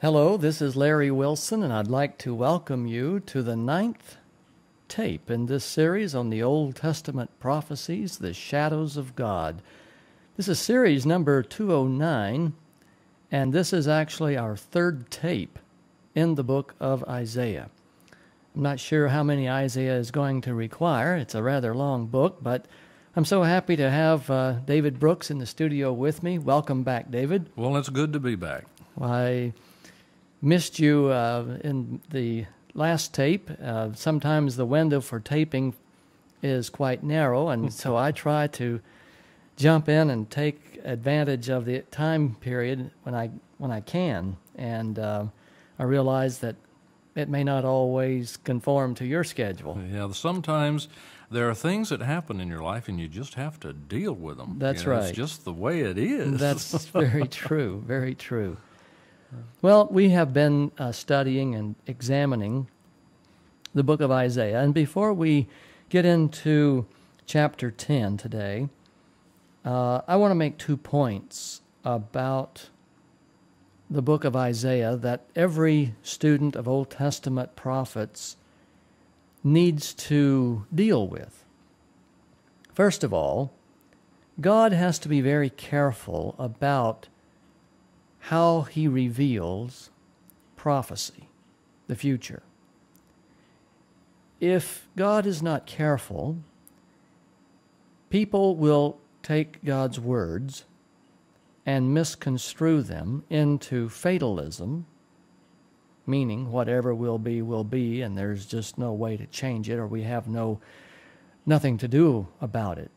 Hello, this is Larry Wilson, and I'd like to welcome you to the ninth tape in this series on the Old Testament prophecies, The Shadows of God. This is series number 209, and this is actually our third tape in the book of Isaiah. I'm not sure how many Isaiah is going to require. It's a rather long book, but I'm so happy to have uh, David Brooks in the studio with me. Welcome back, David. Well, it's good to be back. I missed you uh, in the last tape. Uh, sometimes the window for taping is quite narrow, and so I try to jump in and take advantage of the time period when I when I can. And uh, I realize that it may not always conform to your schedule. Yeah, sometimes there are things that happen in your life, and you just have to deal with them. That's You know, right. It's just the way it is. That's very true. Very true. Well, we have been uh, studying and examining the book of Isaiah. And before we get into chapter 10 today, uh, I want to make two points about the book of Isaiah that every student of Old Testament prophets needs to deal with. First of all, God has to be very careful about how he reveals prophecy, the future. If God is not careful, people will take God's words and misconstrue them into fatalism, meaning whatever will be, will be, and there's just no way to change it, or we have no nothing to do about it.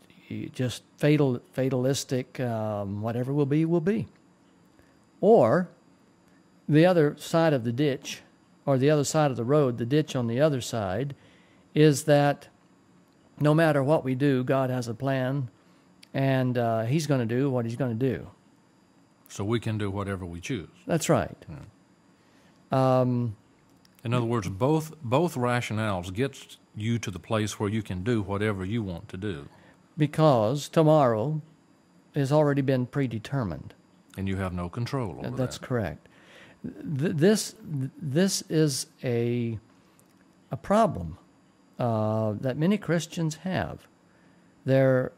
Just fatal, fatalistic, um, whatever will be, will be. Or the other side of the ditch, or the other side of the road, the ditch on the other side, is that no matter what we do, God has a plan, and uh, He's going to do what He's going to do. so we can do whatever we choose. That's right. Um, In other words, both both rationales get you to the place where you can do whatever you want to do, because tomorrow has already been predetermined. And you have no control over That's that. correct. Th- this this is a a problem uh, that many Christians have. There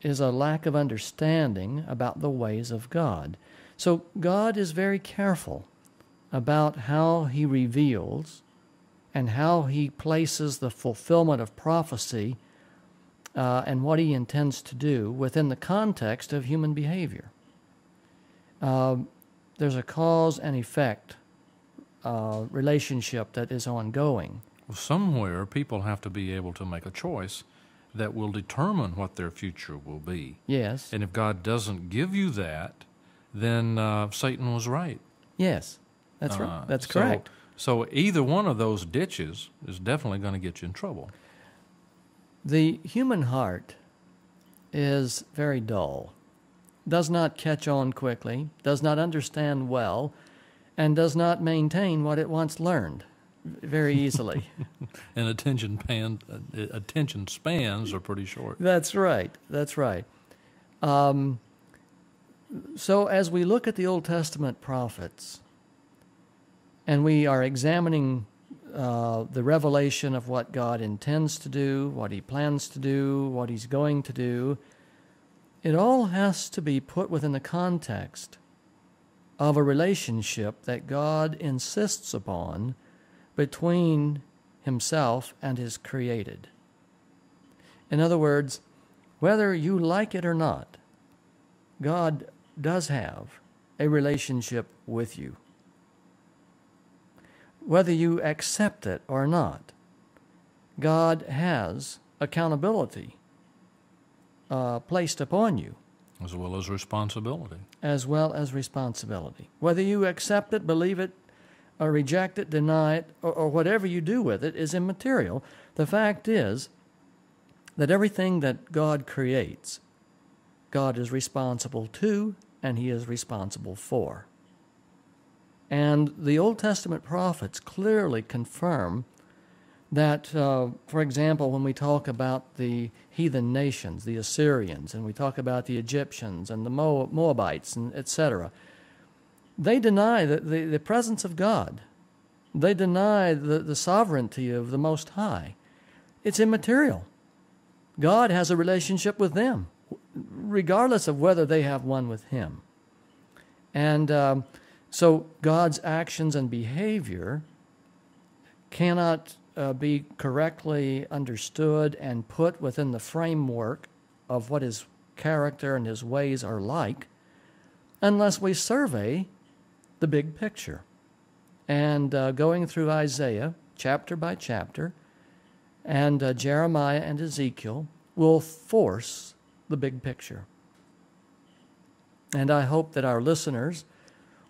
is a lack of understanding about the ways of God. So God is very careful about how He reveals and how He places the fulfillment of prophecy uh, and what He intends to do within the context of human behavior. Um, there's a cause and effect uh, relationship that is ongoing. Well, somewhere people have to be able to make a choice that will determine what their future will be. Yes. And if God doesn't give you that, then uh, Satan was right. yes. That's Uh, right. That's so- correct. So either one of those ditches is definitely going to get you in trouble. The human heart is very dull, does not catch on quickly, does not understand well, and does not maintain what it once learned very easily. And attention pan, uh, attention spans are pretty short. That's right. That's right. Um, so, as we look at the Old Testament prophets, and we are examining uh, the revelation of what God intends to do, what He plans to do, what He's going to do, it all has to be put within the context of a relationship that God insists upon between Himself and His created. In other words, whether you like it or not, God does have a relationship with you. Whether you accept it or not, God has accountability uh, placed upon you as well as responsibility. as well as responsibility. Whether you accept it, believe it, or reject it, deny it, or, or whatever you do with it is immaterial. The fact is that everything that God creates, God is responsible to and He is responsible for. And the Old Testament prophets clearly confirm that, uh, for example, when we talk about the heathen nations, the Assyrians, and we talk about the Egyptians and the Moabites, and etc., they deny the, the, the presence of God. They deny the, the sovereignty of the Most High. It's immaterial. God has a relationship with them, regardless of whether they have one with Him. And um, so God's actions and behavior cannot uh, be correctly understood and put within the framework of what His character and His ways are like unless we survey the big picture. And uh, going through Isaiah chapter by chapter, and uh, Jeremiah and Ezekiel will force the big picture. And I hope that our listeners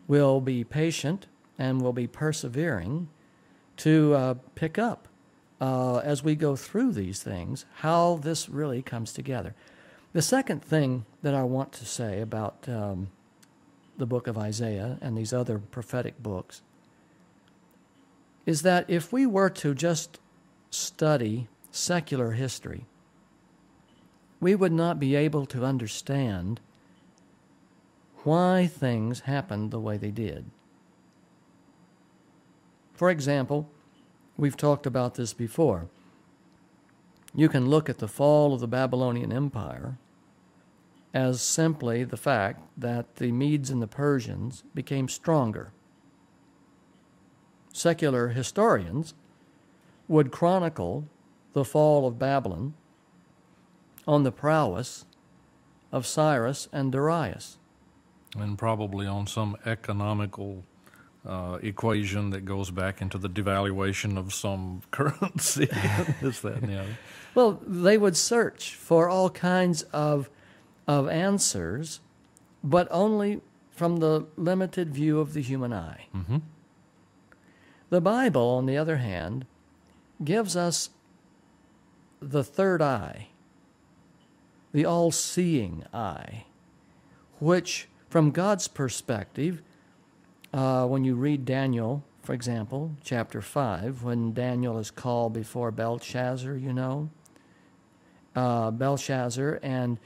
will be patient and will be persevering to uh, pick up uh, as we go through these things how this really comes together. The second thing that I want to say about um, the book of Isaiah and these other prophetic books is that if we were to just study secular history, we would not be able to understand why things happened the way they did. For example, we've talked about this before. You can look at the fall of the Babylonian Empire as simply the fact that the Medes and the Persians became stronger. Secular historians would chronicle the fall of Babylon on the prowess of Cyrus and Darius. And probably on some economical uh, equation that goes back into the devaluation of some currency. this, that, and the other. Well, they would search for all kinds of of answers, but only from the limited view of the human eye. Mm-hmm. The Bible, on the other hand, gives us the third eye, the all seeing eye, which, from God's perspective, uh, when you read Daniel, for example, chapter 5, when Daniel is called before Belshazzar, you know, uh, Belshazzar, and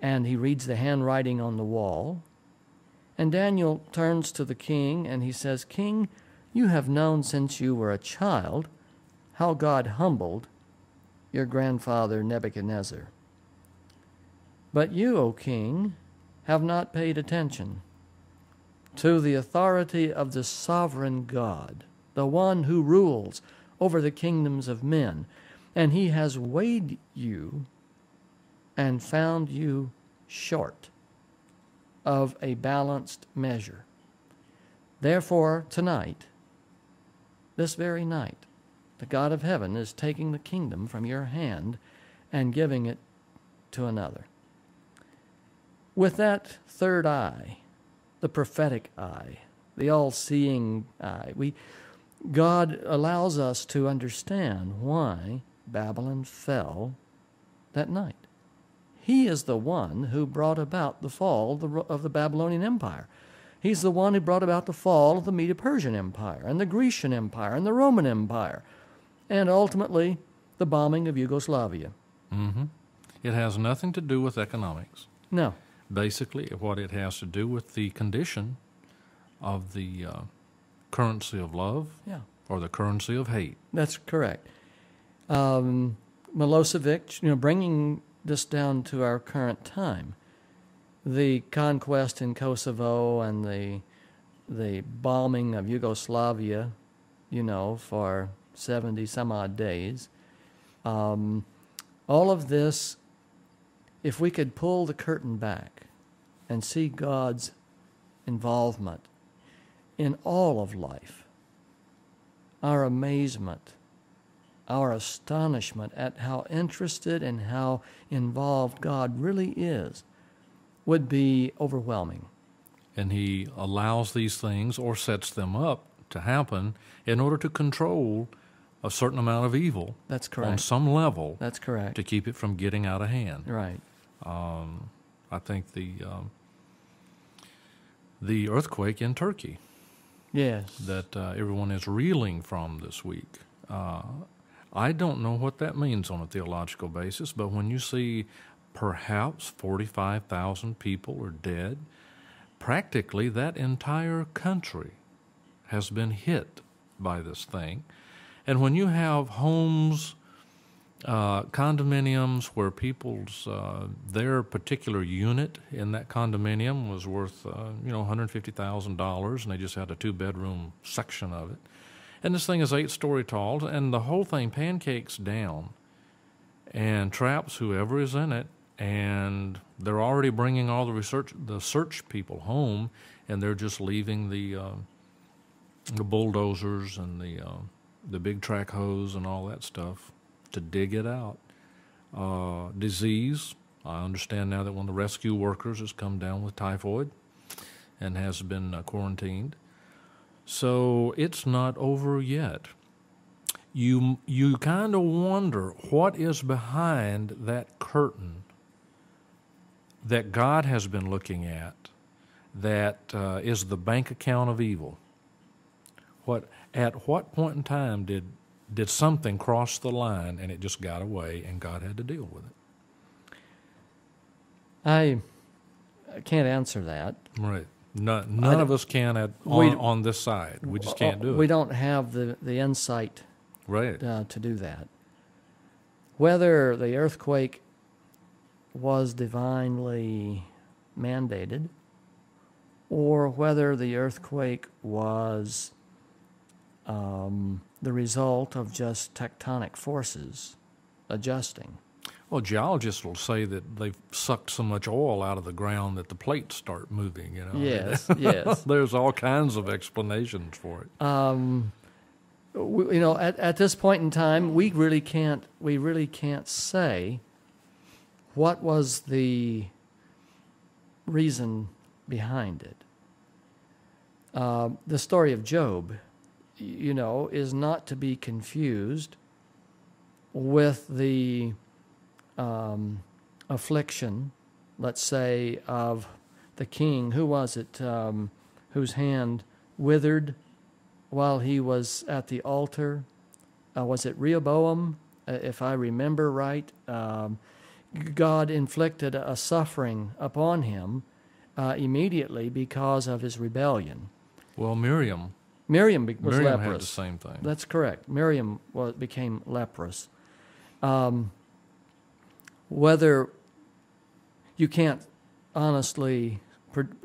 and he reads the handwriting on the wall. And Daniel turns to the king and he says, King, you have known since you were a child how God humbled your grandfather Nebuchadnezzar. But you, O king, have not paid attention to the authority of the sovereign God, the one who rules over the kingdoms of men, and he has weighed you and found you short of a balanced measure. Therefore, tonight, this very night, the God of heaven is taking the kingdom from your hand and giving it to another. With that third eye, the prophetic eye, the all seeing eye, we, God allows us to understand why Babylon fell that night. He is the one who brought about the fall of the, of the Babylonian Empire. He's the one who brought about the fall of the Medo Persian Empire and the Grecian Empire and the Roman Empire, and ultimately the bombing of Yugoslavia. Mm-hmm. It has nothing to do with economics. No. Basically, what it has to do with the condition of the uh, currency of love Yeah. or the currency of hate. That's correct. Um, Milosevic, you know, bringing this down to our current time, the conquest in Kosovo and the the bombing of Yugoslavia, you know, for seventy some odd days. Um, all of this, if we could pull the curtain back and see God's involvement in all of life, our amazement our astonishment at how interested and how involved God really is would be overwhelming. And he allows these things or sets them up to happen in order to control a certain amount of evil That's correct. on some level That's correct. to keep it from getting out of hand. Right. Um, I think the um, the earthquake in Turkey Yes. that uh, everyone is reeling from this week. Uh, I don't know what that means on a theological basis, but when you see perhaps 45,000 people are dead, practically that entire country has been hit by this thing. And when you have homes, uh, condominiums where people's uh, their particular unit in that condominium was worth uh, you know one hundred fifty thousand dollars, and they just had a two bedroom section of it, and this thing is eight story tall, and the whole thing pancakes down, and traps whoever is in it, and they're already bringing all the research the search people home, and they're just leaving the uh, the bulldozers and the uh, the big track hoes and all that stuff to dig it out. Uh, disease. I understand now that one of the rescue workers has come down with typhoid and has been uh, quarantined. So it's not over yet. You you kind of wonder what is behind that curtain that God has been looking at that uh, is the bank account of evil. What at what point in time did did something cross the line and it just got away and God had to deal with it? I can't answer that. Right. No, none of us can at, We- on, on this side. We just can't do it. We don't have the, the insight right. uh, to do that. Whether the earthquake was divinely mandated or whether the earthquake was um, the result of just tectonic forces adjusting. Well, geologists will say that they've sucked so much oil out of the ground that the plates start moving. You know. Yes, yes. There's all kinds of explanations for it. Um, we, you know, at, at this point in time, we really can't we really can't say what was the reason behind it. Uh, the story of Job, you know, is not to be confused with the um, affliction, let's say, of the king. Who was it? Um, whose hand withered while he was at the altar. Uh, was it Rehoboam, uh, if I remember right? Um, God inflicted a suffering upon him uh, immediately because of his rebellion. Well, Miriam, Miriam be- was Miriam had the leprous. same thing. That's correct. Miriam was, became leprous. Um, whether you can't honestly,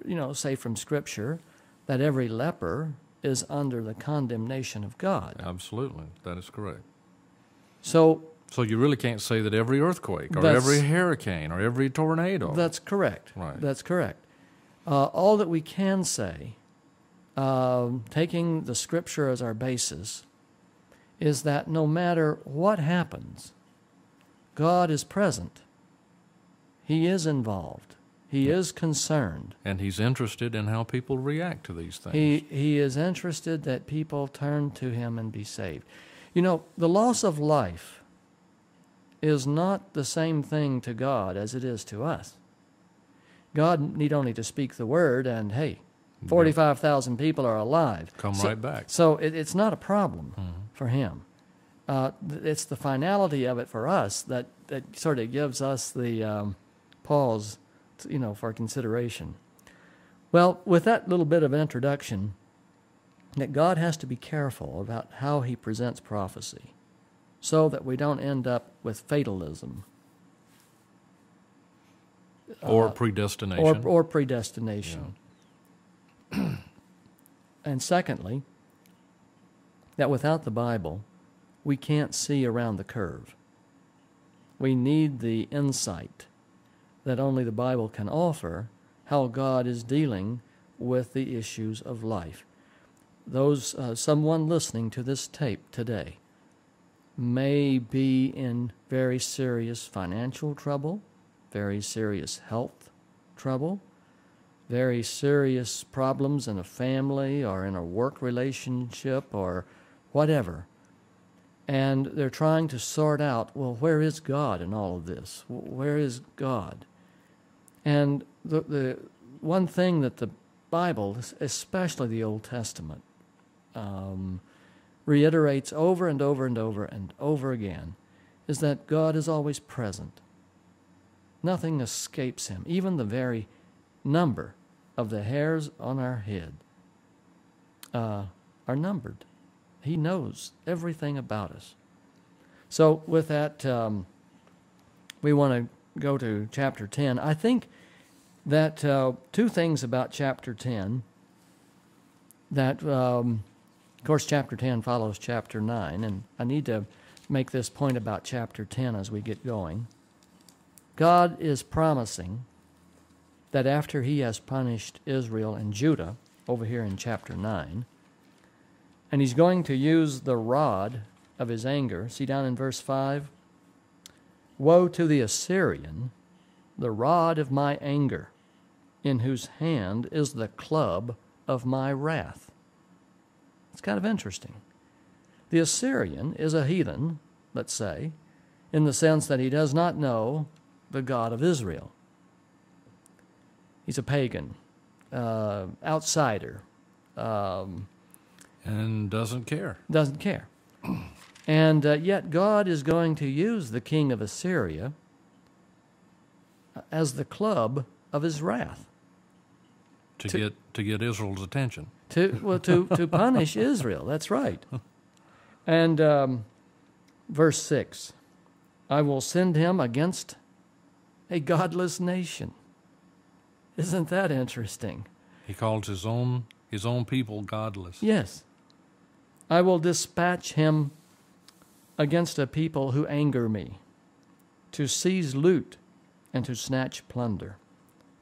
you know, say from Scripture that every leper is under the condemnation of God. Absolutely, that is correct. So So you really can't say that every earthquake or every hurricane or every tornado. that's correct. Right. That's correct. Uh, all that we can say, um, taking the Scripture as our basis, is that no matter what happens, God is present. He is involved. He is concerned. and he's interested in how people react to these things. He, he is interested that people turn to Him and be saved. You know, the loss of life is not the same thing to God as it is to us. God need only to speak the word, and hey, 45,000 people are alive. Come So- right back. So it, it's not a problem Mhm. for Him. Uh, th- it's the finality of it for us that, that sort of gives us the um, pause, t- you know, for consideration. Well, with that little bit of introduction, that God has to be careful about how He presents prophecy, so that we don't end up with fatalism or uh, predestination. or, or predestination. and secondly, that without the Bible, we can't see around the curve. We need the insight that only the Bible can offer how God is dealing with the issues of life. Those uh, someone listening to this tape today may be in very serious financial trouble, very serious health trouble, very serious problems in a family or in a work relationship or whatever. And they're trying to sort out, well, where is God in all of this? Where is God? And the, the one thing that the Bible, especially the Old Testament, um, reiterates over and over and over and over again is that God is always present. Nothing escapes him, even the very number of the hairs on our head uh, are numbered. He knows everything about us. So, with that, um, we want to go to chapter 10. I think that uh, two things about chapter 10 that, um, of course, chapter 10 follows chapter 9, and I need to make this point about chapter 10 as we get going. God is promising that after he has punished Israel and Judah, over here in chapter 9, and he's going to use the rod of his anger. See down in verse 5? Woe to the Assyrian, the rod of my anger, in whose hand is the club of my wrath. It's kind of interesting. The Assyrian is a heathen, let's say, in the sense that he does not know the God of Israel. He's a pagan, uh, outsider, um, and doesn't care. doesn't care. And uh, yet, God is going to use the king of Assyria as the club of his wrath to, To- get to get Israel's attention. to well to to punish Israel. That's right. And um, verse six, I will send him against a godless nation. Isn't that interesting? He calls his own his own people godless. Yes. I will dispatch him against a people who anger me, to seize loot and to snatch plunder,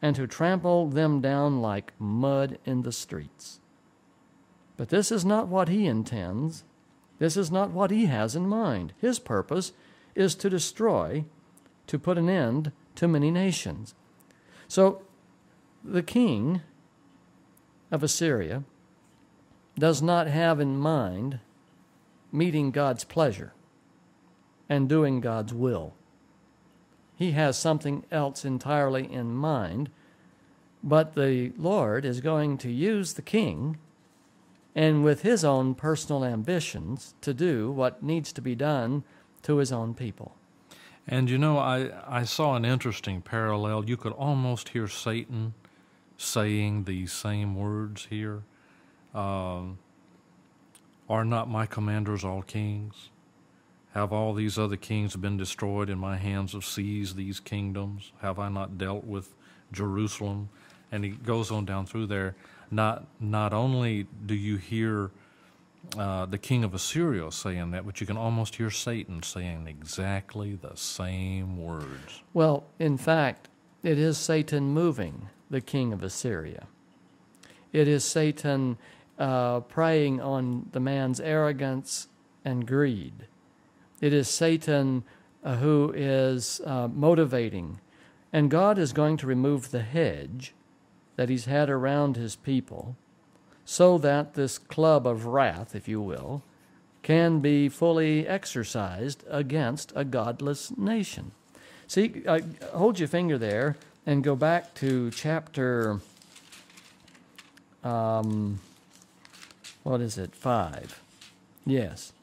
and to trample them down like mud in the streets. But this is not what he intends. This is not what he has in mind. His purpose is to destroy, to put an end to many nations. So the king of Assyria does not have in mind meeting God's pleasure and doing God's will. He has something else entirely in mind, but the Lord is going to use the king and with his own personal ambitions to do what needs to be done to his own people. And you know, I, I saw an interesting parallel. You could almost hear Satan saying these same words here. Um, are not my commanders all kings? Have all these other kings been destroyed, and my hands have seized these kingdoms? Have I not dealt with Jerusalem? And he goes on down through there. Not not only do you hear uh, the king of Assyria saying that, but you can almost hear Satan saying exactly the same words. Well, in fact, it is Satan moving the king of Assyria. It is Satan uh, preying on the man's arrogance and greed. It is Satan uh, who is uh, motivating. And God is going to remove the hedge that he's had around his people so that this club of wrath, if you will, can be fully exercised against a godless nation. See, uh, hold your finger there and go back to chapter, um, what is it, 5. Yes.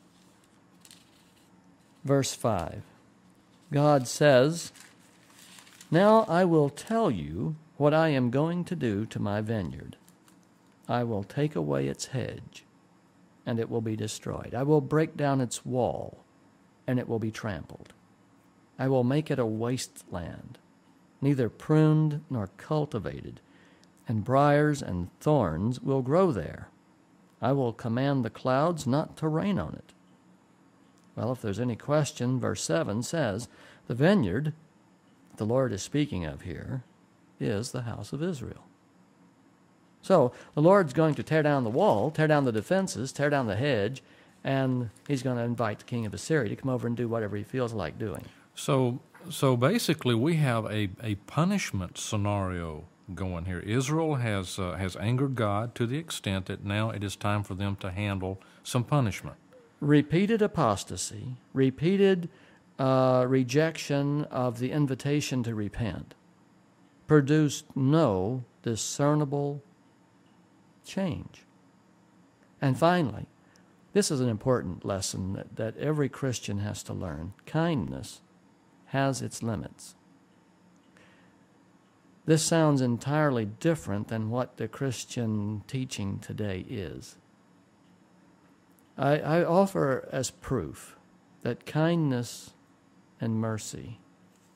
Verse 5. God says, Now I will tell you what I am going to do to my vineyard. I will take away its hedge, and it will be destroyed. I will break down its wall, and it will be trampled. I will make it a wasteland, neither pruned nor cultivated, and briars and thorns will grow there. I will command the clouds not to rain on it. Well, if there's any question, verse 7 says, The vineyard the Lord is speaking of here is the house of Israel. So the Lord's going to tear down the wall, tear down the defenses, tear down the hedge, and he's going to invite the king of Assyria to come over and do whatever he feels like doing. So, so basically, we have a, a punishment scenario going here. Israel has uh, has angered God to the extent that now it is time for them to handle some punishment. Repeated apostasy, repeated uh, rejection of the invitation to repent, produced no discernible change. And finally, this is an important lesson that, that every Christian has to learn kindness has its limits. This sounds entirely different than what the Christian teaching today is. I, I offer as proof that kindness and mercy,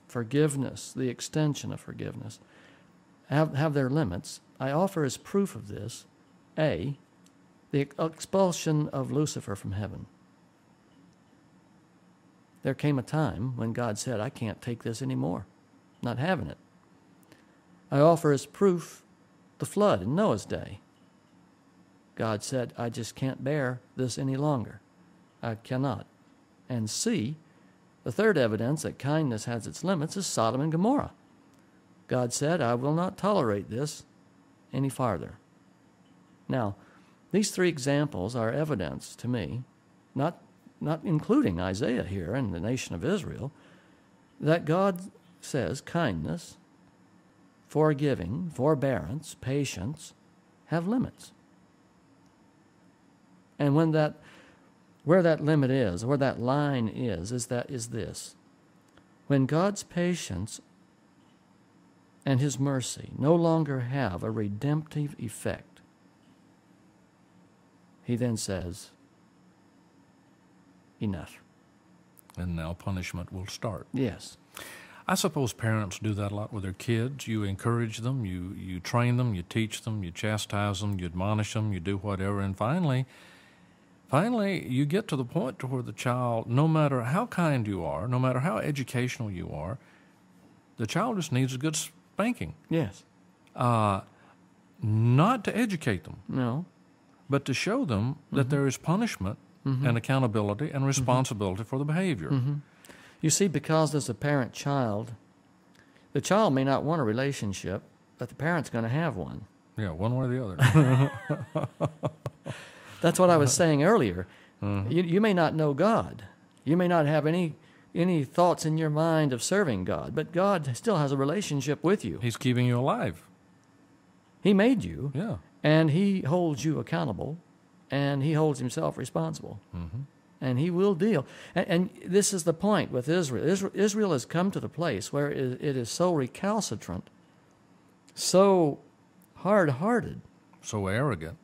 forgiveness, the extension of forgiveness, have, have their limits. I offer as proof of this A, the expulsion of Lucifer from heaven. There came a time when God said, I can't take this anymore, not having it. I offer as proof the flood in Noah's day. God said, I just can't bear this any longer. I cannot. And C, the third evidence that kindness has its limits is Sodom and Gomorrah. God said, I will not tolerate this any farther. Now, these three examples are evidence to me, not, not including Isaiah here and the nation of Israel, that God says kindness, forgiving, forbearance, patience have limits. And when that where that limit is, where that line is, is that is this. When God's patience and his mercy no longer have a redemptive effect, he then says, Enough. And now punishment will start. Yes. I suppose parents do that a lot with their kids. You encourage them, you, you train them, you teach them, you chastise them, you admonish them, you do whatever, and finally, finally, you get to the point to where the child, no matter how kind you are, no matter how educational you are, the child just needs a good spanking. Yes. Uh, not to educate them, No. but to show them that there is punishment Mm-hmm. and accountability and mm-hmm. responsibility for the behavior. Mm-hmm. You see, because there's a parent child, the child may not want a relationship, but the parent's going to have one. Yeah, one way or the other. That's what I was saying earlier. Mm-hmm. You, you may not know God. You may not have any any thoughts in your mind of serving God, but God still has a relationship with you. He's keeping you alive. He made you, Yeah. and He holds you accountable, and He holds Himself responsible, Mm-hmm. and He will deal. And, and this is the point with Israel. Israel. Israel has come to the place where it, it is so recalcitrant, so hard-hearted. So arrogant.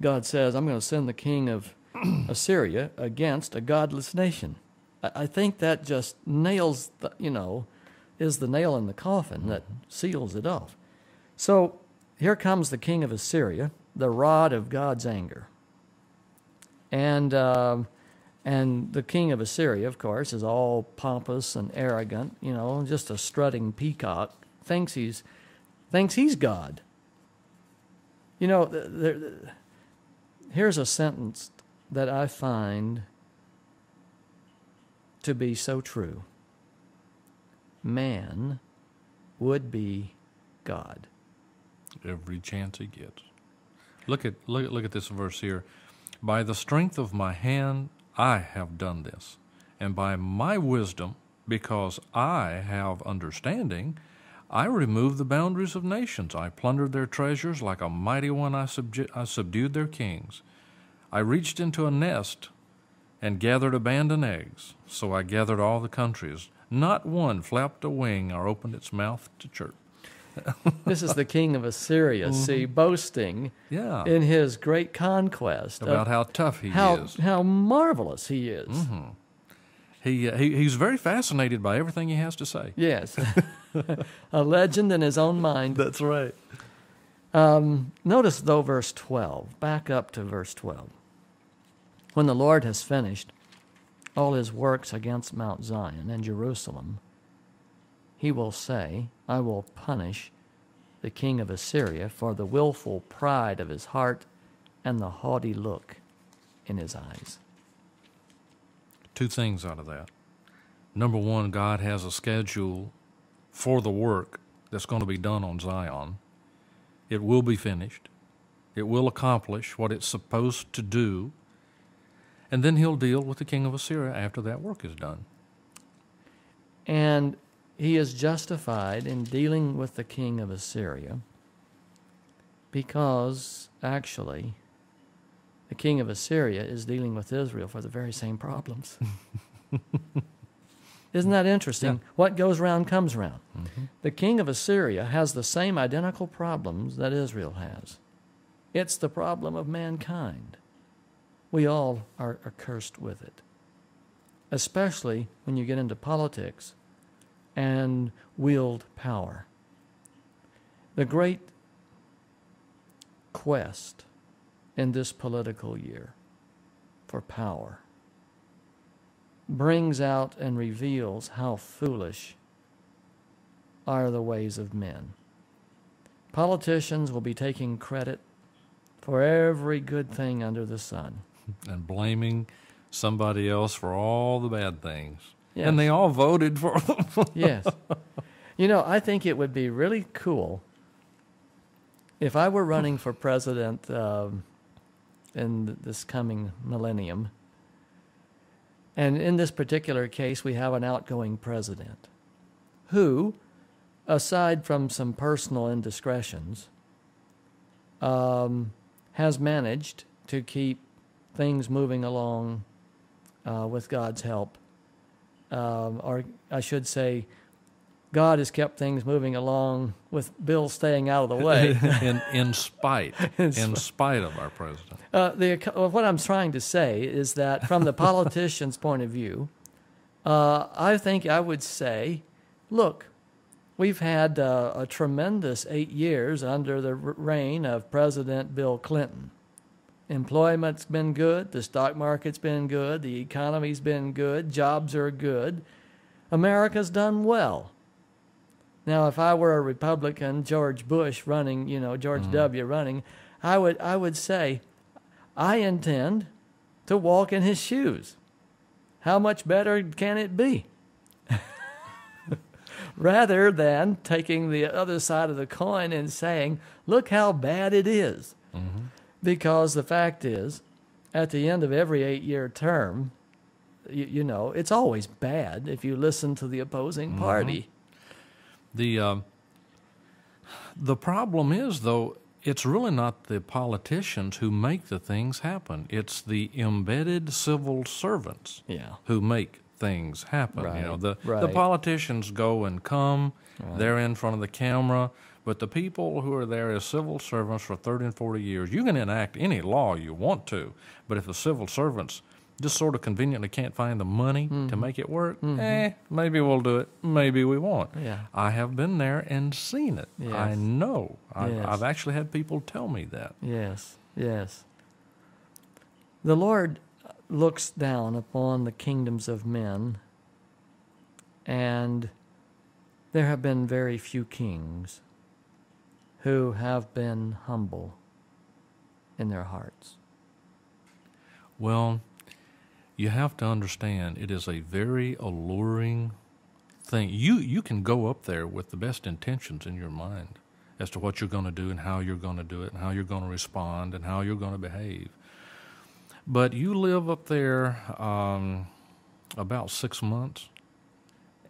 God says, I'm going to send the king of Assyria against a godless nation. I, I think that just nails, the, you know, is the nail in the coffin that seals it off. So here comes the king of Assyria, the rod of God's anger. And, um, and the king of Assyria, of course, is all pompous and arrogant, you know, just a strutting peacock, thinks he's, thinks he's God. You know, there, Here's a sentence that I find to be so true Man would be God. every chance he gets. Look at look at look at this verse here. By the strength of my hand I have done this, and by my wisdom, because I have understanding, I removed the boundaries of nations. I plundered their treasures like a mighty one. I, subju- I subdued their kings. I reached into a nest and gathered abandoned eggs. So I gathered all the countries. Not one flapped a wing or opened its mouth to chirp. This is the king of Assyria, see, boasting Yeah. in his great conquest about how tough he how, is. how marvelous he is. He, uh, he he's very fascinated by everything he has to say. Yes. a legend in his own mind. That's right. Um, notice, though, verse 12. Back up to verse 12. When the Lord has finished all his works against Mount Zion and Jerusalem, he will say, I will punish the king of Assyria for the willful pride of his heart and the haughty look in his eyes. Two things out of that. Number one, God has a schedule for the work that's going to be done on Zion. It will be finished. It will accomplish what it's supposed to do. And then he'll deal with the king of Assyria after that work is done. And he is justified in dealing with the king of Assyria because actually the king of Assyria is dealing with Israel for the very same problems. Isn't that interesting? Yeah. What goes round comes round. Mm-hmm. The king of Assyria has the same identical problems that Israel has. It's the problem of mankind. We all are, are cursed with it, especially when you get into politics and wield power. The great quest in this political year for power brings out and reveals how foolish are the ways of men. Politicians will be taking credit for every good thing under the sun. And blaming somebody else for all the bad things. Yes. And they all voted for them. yes. You know, I think it would be really cool if I were running for president um, in this coming millennium. And in this particular case, we have an outgoing president who, aside from some personal indiscretions, um, has managed to keep things moving along uh, with God's help. Um, or I should say, God has kept things moving along with Bill staying out of the way. in, in spite, In in spite of our president. Uh, the, uh, what I'm trying to say is that from the politician's point of view, uh, I think I would say, look, we've had uh, a tremendous eight years under the reign of President Bill Clinton. Employment's been good, the stock market's been good, the economy's been good, jobs are good. America's done well. Now, if I were a Republican, George Bush running, you know, George mm-hmm. W. running, I would, I would say, I intend to walk in his shoes. How much better can it be? Rather than taking the other side of the coin and saying, look how bad it is. Mm-hmm. Because the fact is, at the end of every eight year term, you, you know, it's always bad if you listen to the opposing party. The uh, the problem is though it's really not the politicians who make the things happen. It's the embedded civil servants Yeah. who make things happen. You know, Right, the the politicians go and come, they're in front of the camera, but the people who are there as civil servants for 30 and 40 years, you can enact any law you want to, but if the civil servants just sort of conveniently can't find the money Mm-hmm. to make it work, eh, maybe we'll do it, maybe we won't. Yeah. I have been there and seen it. I know. I've, Yes. I've actually had people tell me that. Yes, yes. The Lord looks down upon the kingdoms of men, and there have been very few kings who have been humble in their hearts. Well, you have to understand it is a very alluring thing. You you can go up there with the best intentions in your mind as to what you're going to do and how you're going to do it and how you're going to respond and how you're going to behave. But you live up there um, about six months,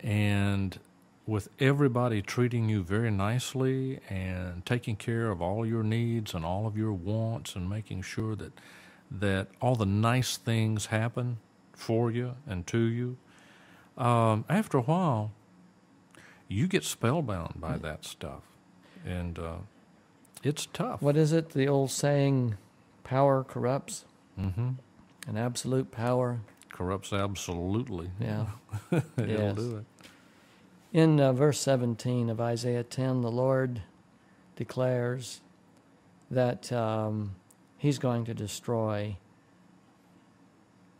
and with everybody treating you very nicely and taking care of all your needs and all of your wants and making sure that that all the nice things happen for you and to you. Um, after a while, you get spellbound by that stuff, and uh, it's tough. What is it? The old saying, power corrupts, hmm and absolute power. Corrupts absolutely. Yeah. It'll Yes. do it. In uh, verse 17 of Isaiah 10, the Lord declares that um, He's going to destroy,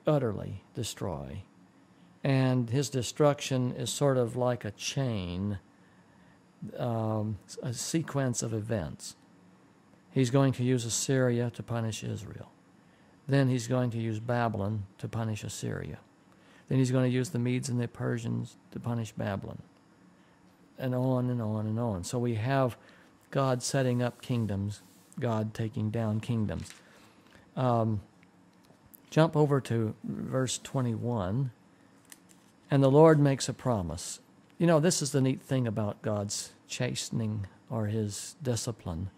utterly destroy. And His destruction is sort of like a chain, um, a sequence of events. He's going to use Assyria to punish Israel. Then He's going to use Babylon to punish Assyria. Then He's going to use the Medes and the Persians to punish Babylon and on and on and on. So we have God setting up kingdoms, God taking down kingdoms. Um, jump over to verse 21, and the Lord makes a promise. You know, this is the neat thing about God's chastening or his discipline.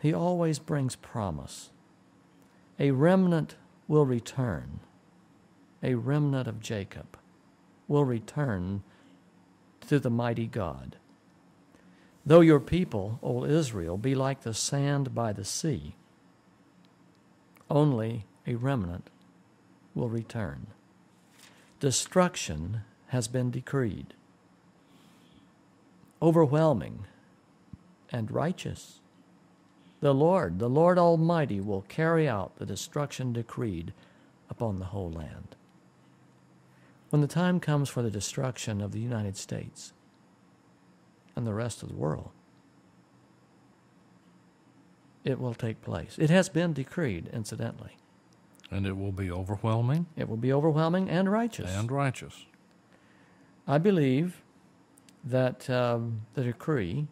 He always brings promise. A remnant will return, a remnant of Jacob will return to the mighty God. Though your people, O Israel, be like the sand by the sea, only a remnant will return. Destruction has been decreed, overwhelming and righteous. The Lord, the Lord Almighty, will carry out the destruction decreed upon the whole land. When the time comes for the destruction of the United States and the rest of the world, it will take place. It has been decreed, incidentally. And it will be overwhelming It will be overwhelming and righteous. and righteous. I believe that um, the decree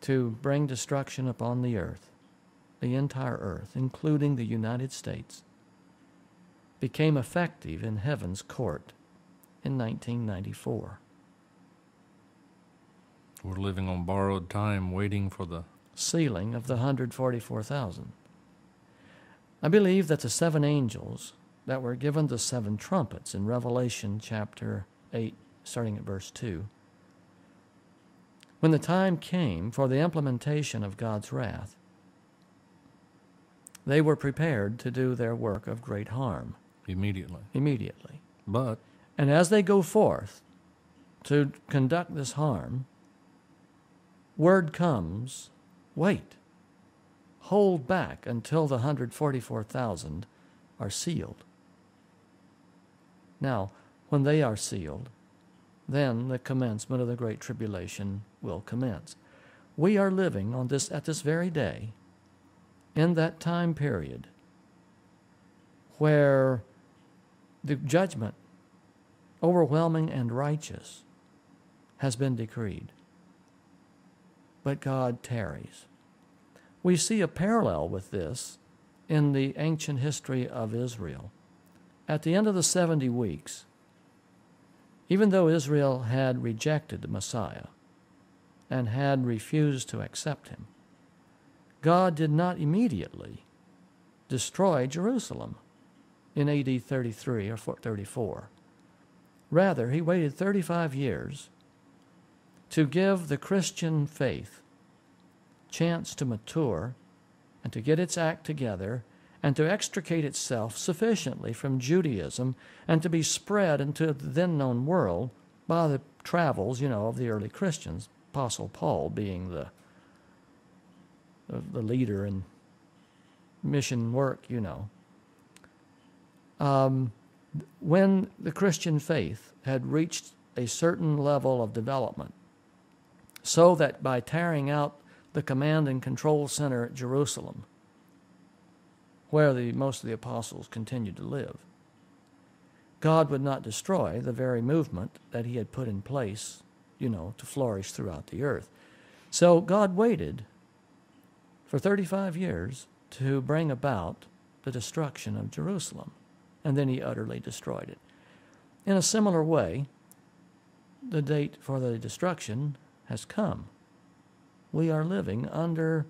to bring destruction upon the earth, the entire earth, including the United States, became effective in heaven's court in 1994. We're living on borrowed time, waiting for the Sealing of the 144,000. I believe that the seven angels that were given the seven trumpets in Revelation chapter 8, starting at verse 2, when the time came for the implementation of God's wrath, they were prepared to do their work of great harm immediately. immediately. But And as they go forth to conduct this harm, word comes wait, hold back until the 144,000 are sealed. Now, when they are sealed, then the commencement of the Great Tribulation will commence. We are living on this at this very day in that time period where the judgment overwhelming and righteous, has been decreed. But God tarries. We see a parallel with this in the ancient history of Israel. At the end of the 70 weeks, even though Israel had rejected the Messiah and had refused to accept him, God did not immediately destroy Jerusalem in AD 33 or 34. Rather, he waited 35 years to give the Christian faith chance to mature and to get its act together and to extricate itself sufficiently from Judaism and to be spread into the then known world by the travels, you know, of the early Christians, Apostle Paul being the, the, the leader in mission work, you know. Um, when the Christian faith had reached a certain level of development, so that by tearing out the command and control center at Jerusalem, where the, most of the apostles continued to live, God would not destroy the very movement that he had put in place, you know, to flourish throughout the earth. So God waited for 35 years to bring about the destruction of Jerusalem, and then he utterly destroyed it. In a similar way, the date for the destruction has come. We are living under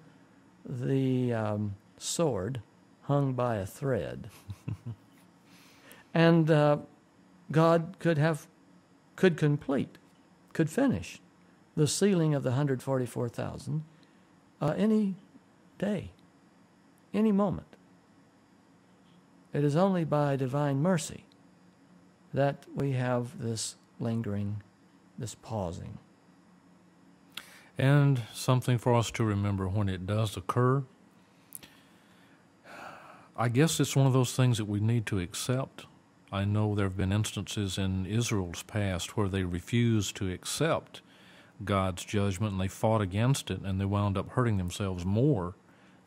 the um, sword hung by a thread. and uh, God could have, could complete, could finish the sealing of the 144,000 uh, any day, any moment. It is only by divine mercy that we have this lingering, this pausing. And something for us to remember when it does occur. I guess it's one of those things that we need to accept. I know there have been instances in Israel's past where they refused to accept God's judgment and they fought against it and they wound up hurting themselves more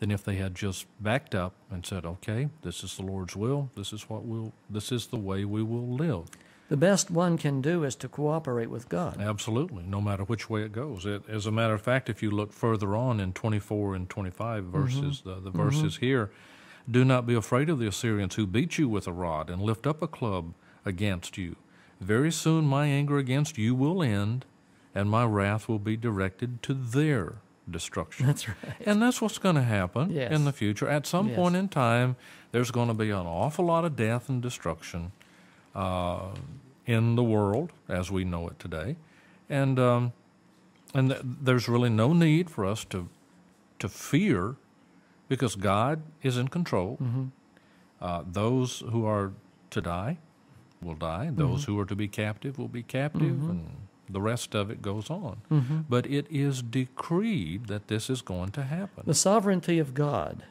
than if they had just backed up and said, "Okay, this is the Lord's will. This is what we'll this is the way we will live." The best one can do is to cooperate with God. Absolutely, no matter which way it goes. It, as a matter of fact, if you look further on in 24 and 25 verses, mm-hmm. the, the verses mm-hmm. here, do not be afraid of the Assyrians who beat you with a rod and lift up a club against you. Very soon my anger against you will end, and my wrath will be directed to their destruction. That's right. And that's what's going to happen Yes. in the future. At some Yes. point in time, there's going to be an awful lot of death and destruction. Uh, in the world as we know it today, and um, and th- there's really no need for us to to fear, because God is in control. Uh, those who are to die will die. Those who are to be captive will be captive, and the rest of it goes on. But it is decreed that this is going to happen. The sovereignty of God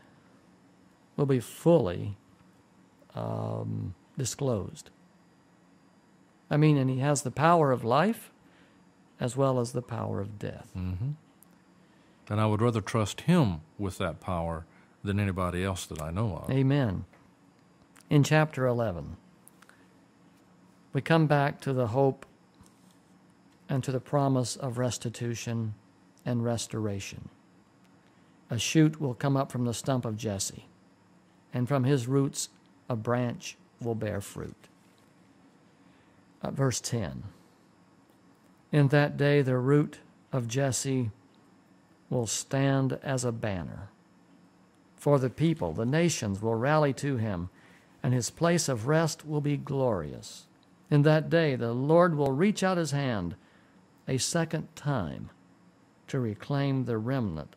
will be fully um, disclosed. I mean, and He has the power of life as well as the power of death. hmm And I would rather trust Him with that power than anybody else that I know of. Amen. In chapter 11, we come back to the hope and to the promise of restitution and restoration. A shoot will come up from the stump of Jesse, and from his roots a branch will bear fruit. Uh, verse 10 In that day the root of Jesse will stand as a banner. For the people, the nations will rally to him, and his place of rest will be glorious. In that day, the Lord will reach out his hand a second time to reclaim the remnant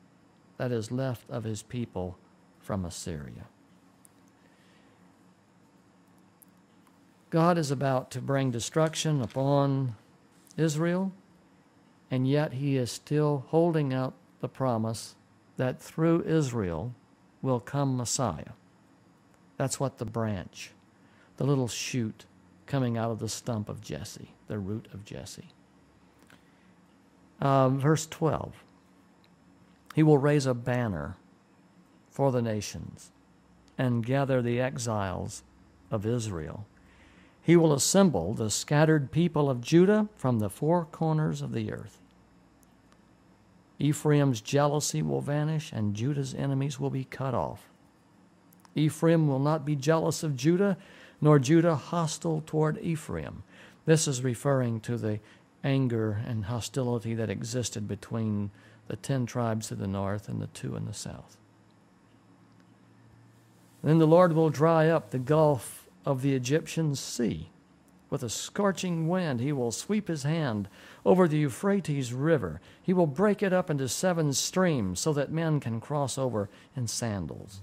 that is left of his people from Assyria. God is about to bring destruction upon Israel, and yet he is still holding out the promise that through Israel will come Messiah. That's what the branch, the little shoot coming out of the stump of Jesse, the root of Jesse. Um, verse 12 He will raise a banner for the nations and gather the exiles of Israel. He will assemble the scattered people of Judah from the four corners of the earth. Ephraim's jealousy will vanish, and Judah's enemies will be cut off. Ephraim will not be jealous of Judah, nor Judah hostile toward Ephraim. This is referring to the anger and hostility that existed between the ten tribes to the north and the two in the south. Then the Lord will dry up the gulf of the Egyptian sea. With a scorching wind, he will sweep his hand over the Euphrates River. He will break it up into seven streams so that men can cross over in sandals.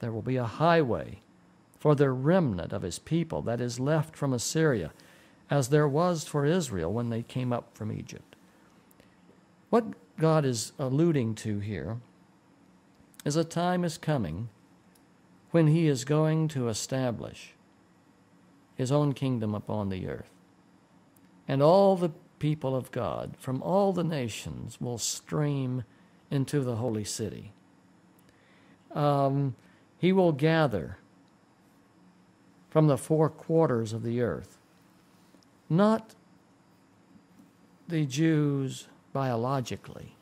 There will be a highway for the remnant of his people that is left from Assyria, as there was for Israel when they came up from Egypt. What God is alluding to here is a time is coming when he is going to establish his own kingdom upon the earth. And all the people of God from all the nations will stream into the holy city. Um, he will gather from the four quarters of the earth, not the Jews biologically,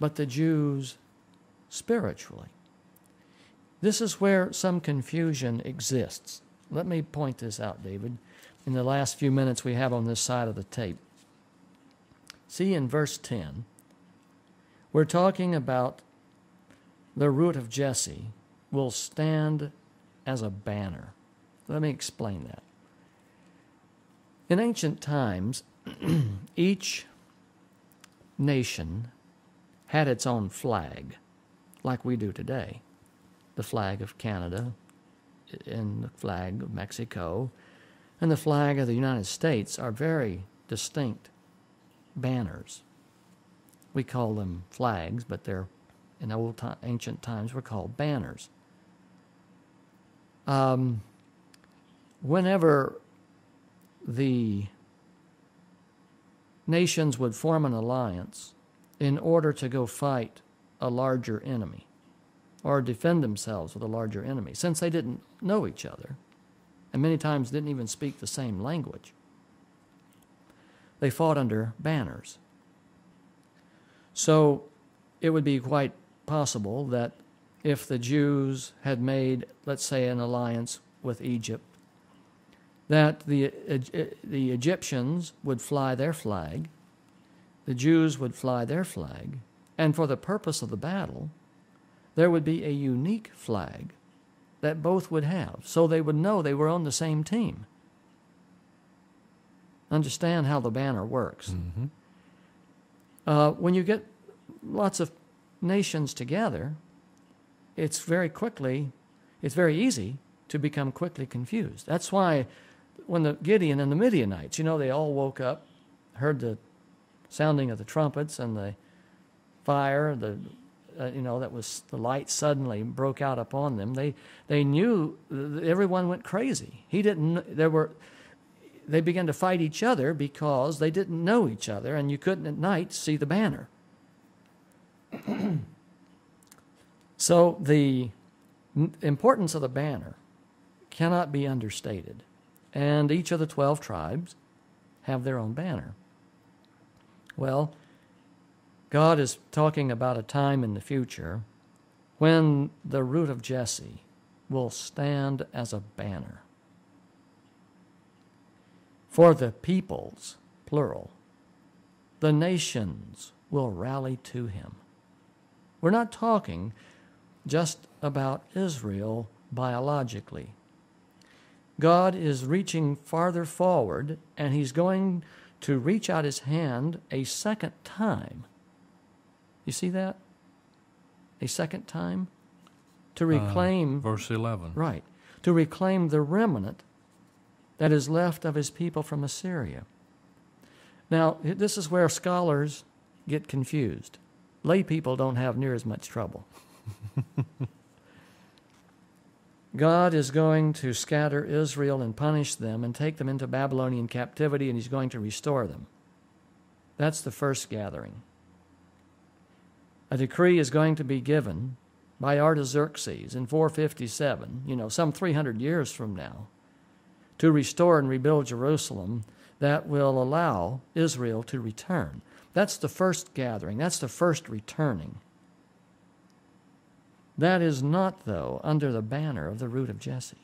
but the Jews spiritually. This is where some confusion exists. Let me point this out, David, in the last few minutes we have on this side of the tape. See in verse 10, we're talking about the root of Jesse will stand as a banner. Let me explain that. In ancient times, each nation had its own flag, like we do today the flag of Canada, and the flag of Mexico, and the flag of the United States are very distinct banners. We call them flags, but they're in old ancient times were called banners. Um, whenever the nations would form an alliance in order to go fight a larger enemy or defend themselves with a larger enemy, since they didn't know each other and many times didn't even speak the same language, they fought under banners. So it would be quite possible that if the Jews had made, let's say, an alliance with Egypt, that the, the Egyptians would fly their flag, the Jews would fly their flag, and for the purpose of the battle, there would be a unique flag that both would have, so they would know they were on the same team. understand how the banner works. hmm Uh, when you get lots of nations together, it's very quickly, it's very easy to become quickly confused. That's why when the Gideon and the Midianites, you know, they all woke up, heard the sounding of the trumpets and the fire, the uh, you know, that was the light suddenly broke out upon them. They they knew everyone went crazy. He didn't. There were. They began to fight each other because they didn't know each other, and you couldn't at night see the banner. so the importance of the banner cannot be understated, and each of the twelve tribes have their own banner. Well, God is talking about a time in the future when the root of Jesse will stand as a banner for the peoples, plural. The nations will rally to him. We're not talking just about Israel biologically. God is reaching farther forward, and he's going to reach out his hand a second time. You see that? A second time? To uh, reclaim, Verse 11. right, to reclaim the remnant that is left of his people from Assyria. Now, this is where scholars get confused. Lay people don't have near as much trouble. God is going to scatter Israel and punish them and take them into Babylonian captivity, and he's going to restore them. That's the first gathering. A decree is going to be given by Artaxerxes in 457, you know, some 300 years from now, to restore and rebuild Jerusalem that will allow Israel to return. That's the first gathering, that's the first returning. That is not, though, under the banner of the root of Jesse.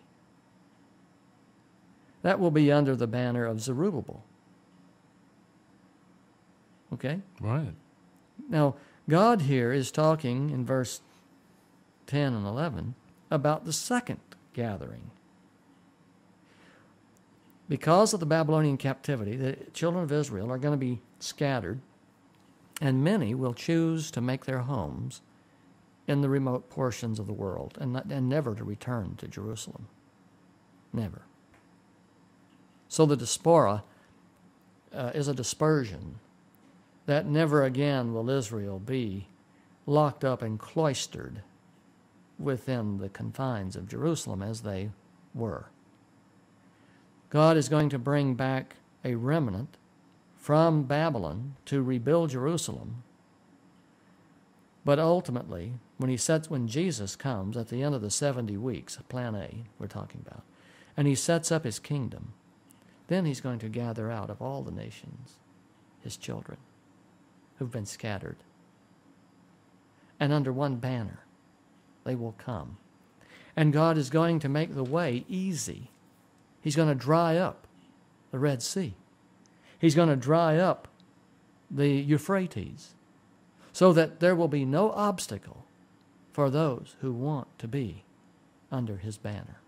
That will be under the banner of Zerubbabel. Okay? Right. Now, God here is talking in verse 10 and 11 about the second gathering. Because of the Babylonian captivity, the children of Israel are going to be scattered, and many will choose to make their homes in the remote portions of the world and, not, and never to return to Jerusalem. Never. So the diaspora uh, is a dispersion that never again will Israel be locked up and cloistered within the confines of Jerusalem as they were. God is going to bring back a remnant from Babylon to rebuild Jerusalem. But ultimately, when he sets when Jesus comes at the end of the 70 weeks, plan A we're talking about, and he sets up his kingdom, then he's going to gather out of all the nations his children who've been scattered. And under one banner, they will come. And God is going to make the way easy. He's going to dry up the Red Sea. He's going to dry up the Euphrates so that there will be no obstacle for those who want to be under his banner.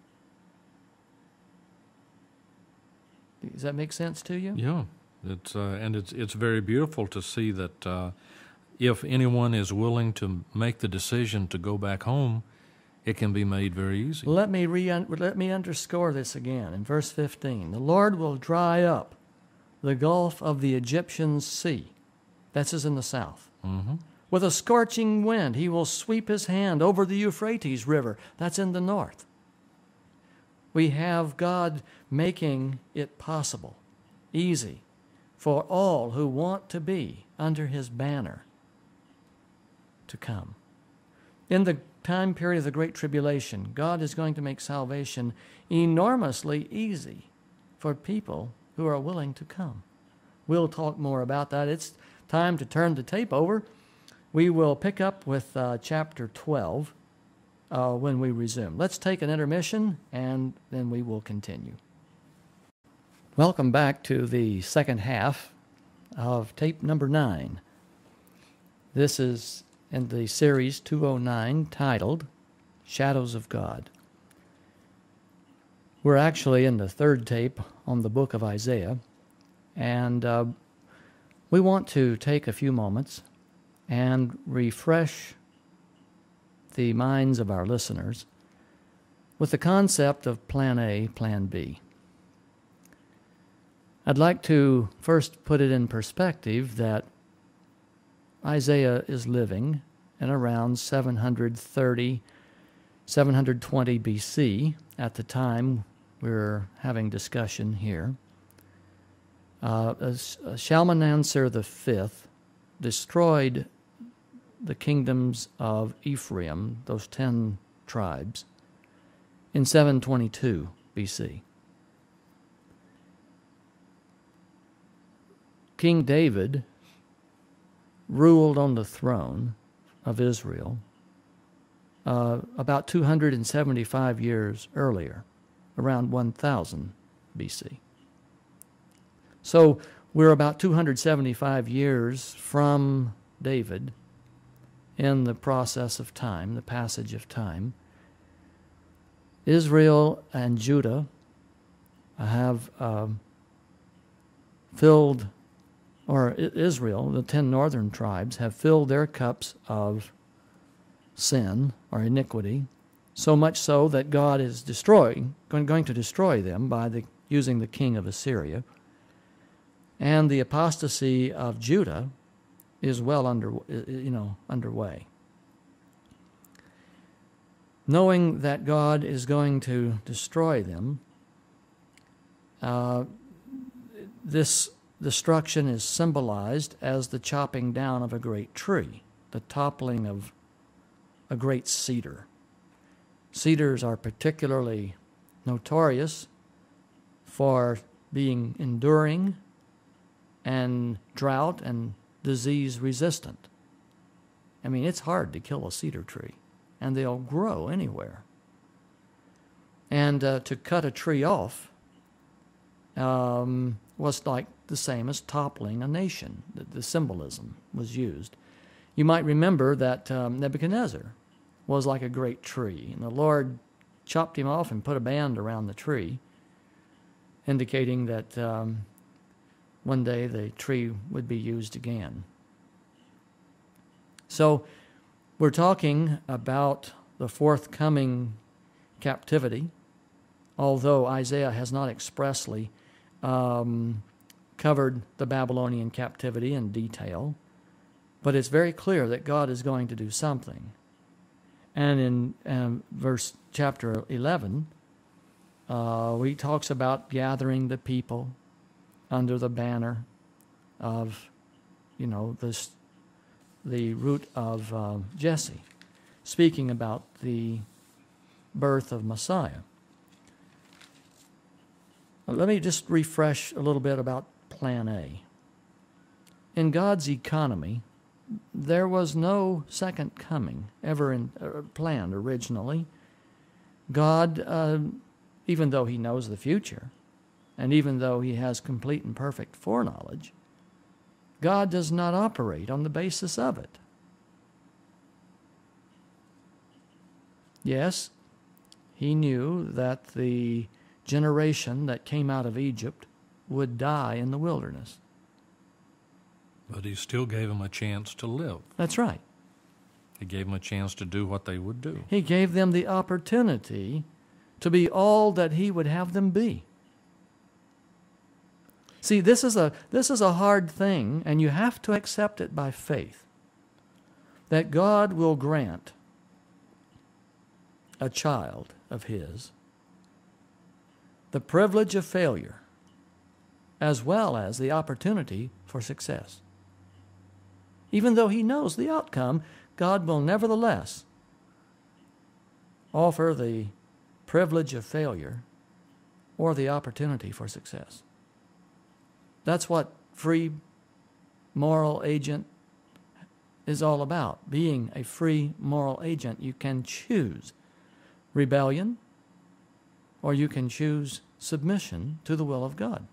Does that make sense to you? Yeah. It's, uh, and it's, it's very beautiful to see that uh, if anyone is willing to make the decision to go back home, it can be made very easy. Let me, re- let me underscore this again in verse 15. The Lord will dry up the gulf of the Egyptians' sea. That's as in the south. hmm With a scorching wind, he will sweep his hand over the Euphrates River. That's in the north. We have God making it possible, easy, for all who want to be under his banner to come. In the time period of the Great Tribulation, God is going to make salvation enormously easy for people who are willing to come. We'll talk more about that. It's time to turn the tape over. We will pick up with uh, chapter 12 uh, when we resume. Let's take an intermission and then we will continue. Welcome back to the second half of tape number 9. This is in the series 209 titled Shadows of God. We're actually in the third tape on the book of Isaiah, And uh, we want to take a few moments and refresh the minds of our listeners with the concept of Plan A, Plan B. I'd like to first put it in perspective that Isaiah is living in around 730, 720 BC at the time we're having discussion here. Uh, Shalmaneser V destroyed the kingdoms of Ephraim, those ten tribes, in 722 BC. King David ruled on the throne of Israel uh, about 275 years earlier, around 1000 BC. So we're about 275 years from David in the process of time, the passage of time. Israel and Judah have um, filled, or Israel, the ten northern tribes, have filled their cups of sin or iniquity, so much so that God is destroying, going to destroy them by the, using the king of Assyria. And the apostasy of Judah is well under, you know, underway. Knowing that God is going to destroy them, uh, this destruction is symbolized as the chopping down of a great tree, the toppling of a great cedar. Cedars are particularly notorious for being enduring and drought and disease resistant. I mean, it's hard to kill a cedar tree, and they'll grow anywhere. And uh, to cut a tree off um, was like the same as toppling a nation. The, the symbolism was used. You might remember that um, Nebuchadnezzar was like a great tree, and the Lord chopped him off and put a band around the tree, indicating that um, one day the tree would be used again. So, we're talking about the forthcoming captivity, although Isaiah has not expressly um, covered the Babylonian captivity in detail. But it's very clear that God is going to do something. And in um, verse chapter 11, uh, he talks about gathering the people under the banner of, you know, this, the root of uh, Jesse, speaking about the birth of Messiah. Let me just refresh a little bit about Plan A. In God's economy, there was no second coming ever in, uh, planned originally. God, uh, even though He knows the future, and even though He has complete and perfect foreknowledge, God does not operate on the basis of it. Yes, He knew that the generation that came out of Egypt would die in the wilderness. But he still gave them a chance to live. That's right. He gave them a chance to do what they would do. He gave them the opportunity to be all that he would have them be. See, this is a this is a hard thing and you have to accept it by faith. That God will grant a child of his the privilege of failure as well as the opportunity for success. Even though he knows the outcome, God will nevertheless offer the privilege of failure or the opportunity for success. That's what free moral agent is all about. Being a free moral agent, you can choose rebellion or you can choose submission to the will of God.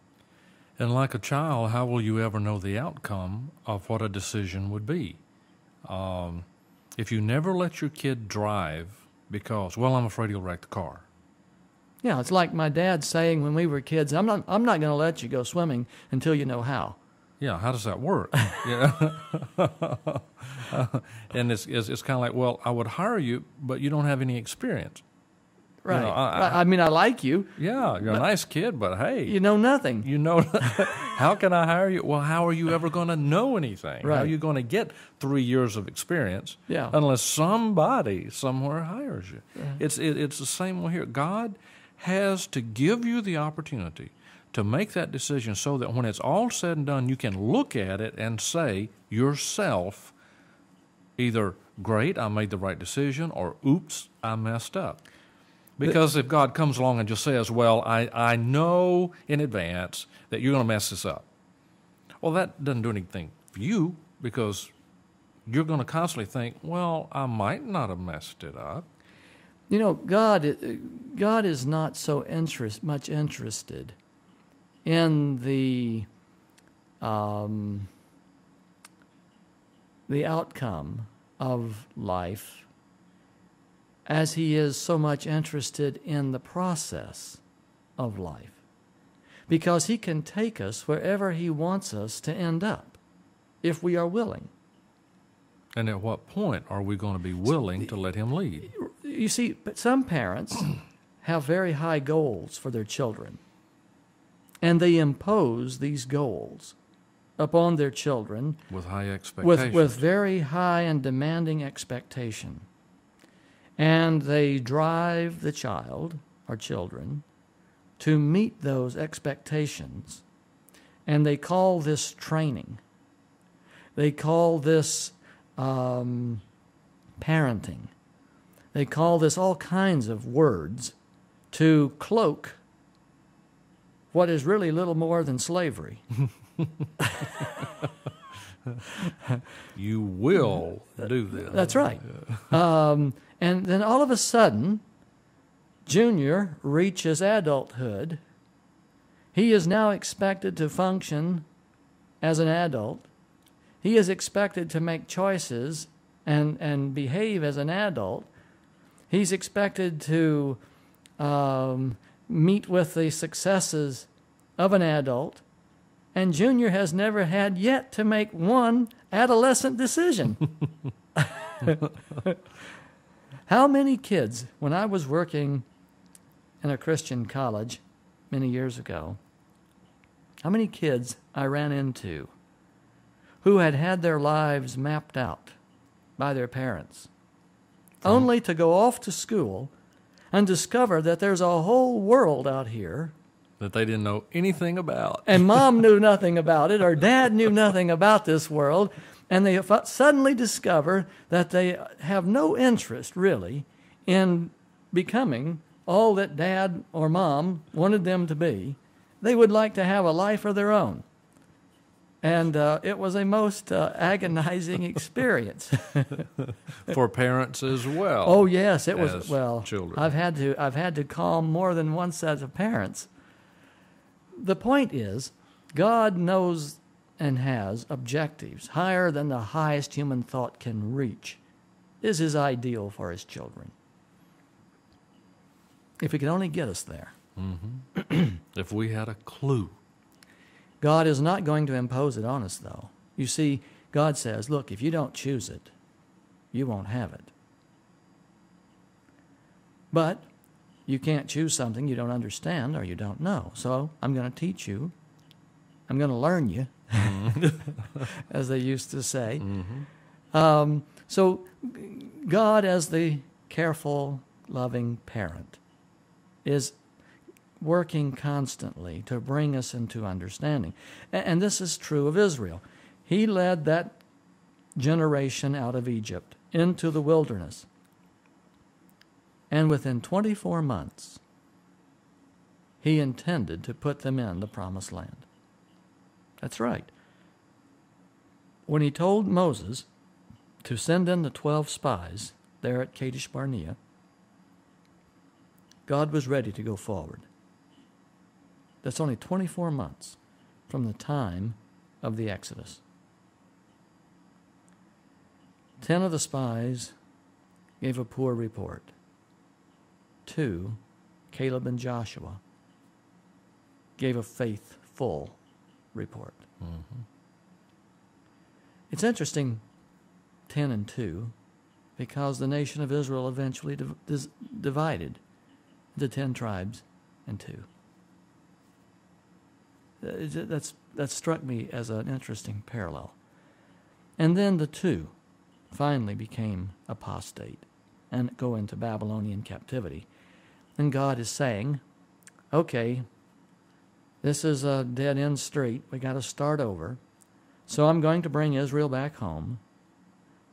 And like a child, how will you ever know the outcome of what a decision would be? Um, if you never let your kid drive because, well, I'm afraid he'll wreck the car, Yeah, it's like my dad saying when we were kids, I'm not, I'm not going to let you go swimming until you know how. Yeah, how does that work? yeah. and it's, it's, it's kind of like, well, I would hire you, but you don't have any experience. Right. know, I- right. I mean, I like you. Yeah, you're a nice kid, but hey, You know nothing. you know, how can I hire you? Well, how are you ever going to know anything? How are you going to get three years of experience Yeah. unless somebody somewhere hires you? It's, it, it's the same way here. God has to give you the opportunity to make that decision so that when it's all said and done, you can look at it and say yourself, either great, I made the right decision, or oops, I messed up. Because if God comes along and just says, Well, I, I know in advance that you're going to mess this up, well, that doesn't do anything for you because you're going to constantly think, Well, I might not have messed it up. You know, God, uh, God is not so interest, much interested in the um, the outcome of life as he is so much interested in the process of life. Because he can take us wherever he wants us to end up if we are willing. And at what point are we going to be willing to let Him lead? You see, but some parents have very high goals for their children, and they impose these goals upon their children With high expectations. with, with very high and demanding expectation. And they drive the child or children to meet those expectations, and they call this training. They call this um, parenting. They call this all kinds of words to cloak what is really little more than slavery. you will do this. That's right. Um, and then all of a sudden, Junior reaches adulthood. He is now expected to function as an adult. He is expected to make choices and, and behave as an adult. He's expected to um, meet with the successes of an adult. And Junior has never had yet to make one adolescent decision. How many kids, when I was working in a Christian college many years ago, how many kids I ran into who had had their lives mapped out by their parents, only to go off to school and discover that there's a whole world out here That they didn't know anything about. and mom knew nothing about it, or dad knew nothing about this world, and they suddenly discover that they have no interest really in becoming all that dad or mom wanted them to be. They would like to have a life of their own. And uh, it was a most uh, agonizing experience. for parents as well. Oh yes, it was well. children. I've had to I've had to calm more than one set of parents. The point is, God knows and has objectives higher than the highest human thought can reach. Is his ideal for his children. If he could only get us there. If we had a clue. God is not going to impose it on us, though. You see, God says, look, if you don't choose it, you won't have it. But you can't choose something you don't understand or you don't know. So I'm going to teach you. I'm going to learn you, as they used to say. Um, so God, as the careful, loving parent, is working constantly to bring us into understanding. And this is true of Israel. He led that generation out of Egypt into the wilderness. And within 24 months, he intended to put them in the promised land. That's right. When he told Moses to send in the 12 spies there at Kadesh Barnea, God was ready to go forward. That's only 24 months from the time of the Exodus. Ten of the spies gave a poor report. Two Caleb and Joshua gave a faithful report. Mm-hmm. It's interesting, 10 and 2, because the nation of Israel eventually div- divided into 10 tribes and 2. Uh, That's, that struck me as an interesting parallel. And then the two finally became apostate and go into Babylonian captivity. And God is saying, okay, this is a dead end street. We got to start over. So I'm going to bring Israel back home.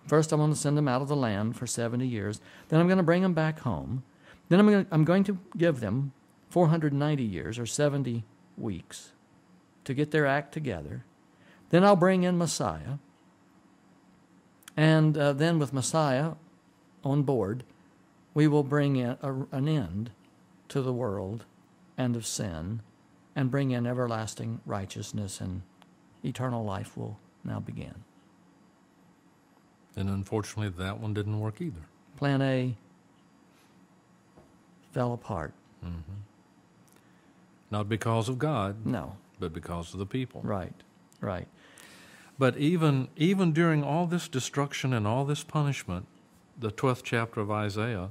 First, I'm going to send them out of the land for 70 years. Then I'm going to bring them back home. Then I'm going to, I'm going to give them 490 years or 70 weeks to get their act together. Then I'll bring in Messiah. And uh, then, with Messiah on board, we will bring in a, an end to the world and of sin and bring in everlasting righteousness, and eternal life will now begin. And unfortunately, that one didn't work either. Plan A fell apart. Mm-hmm. Not because of God, No, but because of the people. right, right. But even even during all this destruction and all this punishment, the twelfth chapter of Isaiah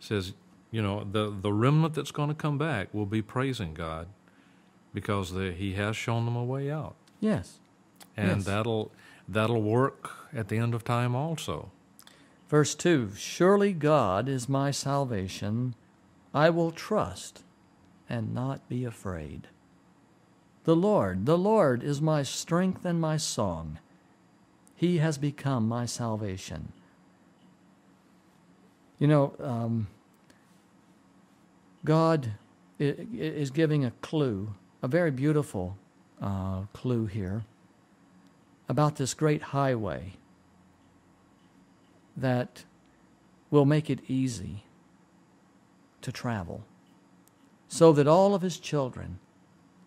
says, you know, the the remnant that's going to come back will be praising God because the, He has shown them a way out, Yes. and Yes. that'll that'll work at the end of time also. Verse 2 Surely God is my salvation. I will trust and not be afraid. The Lord, the Lord is my strength and my song. He has become my salvation. You know, um, God is giving a clue, a very beautiful uh, clue here, about this great highway that will make it easy to travel so that all of his children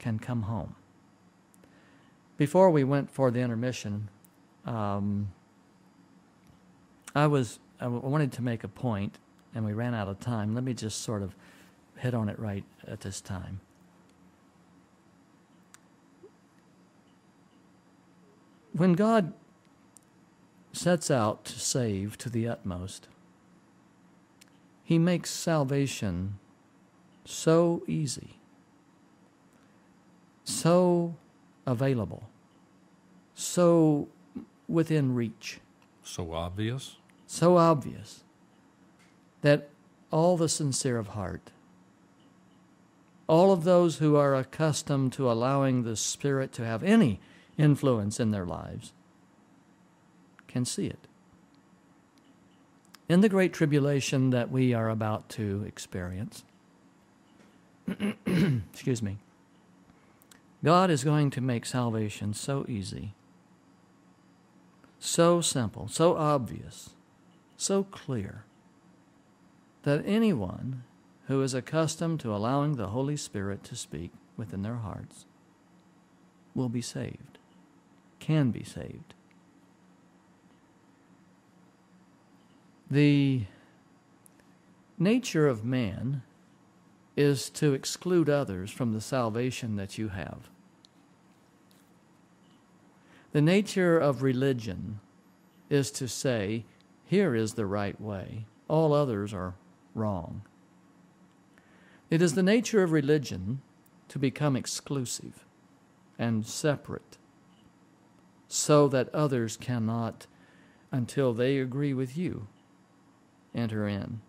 can come home. Before we went for the intermission, um, I was I wanted to make a point, and we ran out of time. Let me just sort of hit on it right at this time. When God sets out to save to the utmost, He makes salvation so easy, so available, so within reach, So obvious. so obvious that all the sincere of heart, all of those who are accustomed to allowing the Spirit to have any influence in their lives, can see it. In the great tribulation that we are about to experience, excuse me, God is going to make salvation so easy, so simple, so obvious, so clear, that anyone who is accustomed to allowing the Holy Spirit to speak within their hearts will be saved, can be saved. The nature of man is to exclude others from the salvation that you have. The nature of religion is to say, here is the right way, all others are wrong. It is the nature of religion to become exclusive and separate so that others cannot, until they agree with you, enter in.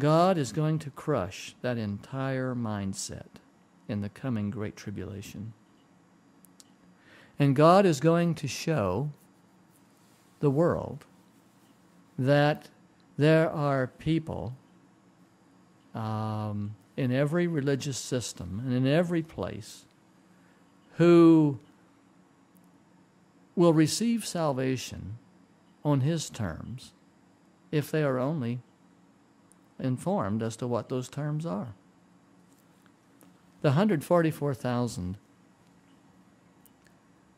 God is going to crush that entire mindset in the coming Great Tribulation. And God is going to show the world that there are people um, in every religious system and in every place who will receive salvation on his terms if they are only informed as to what those terms are. The 144,000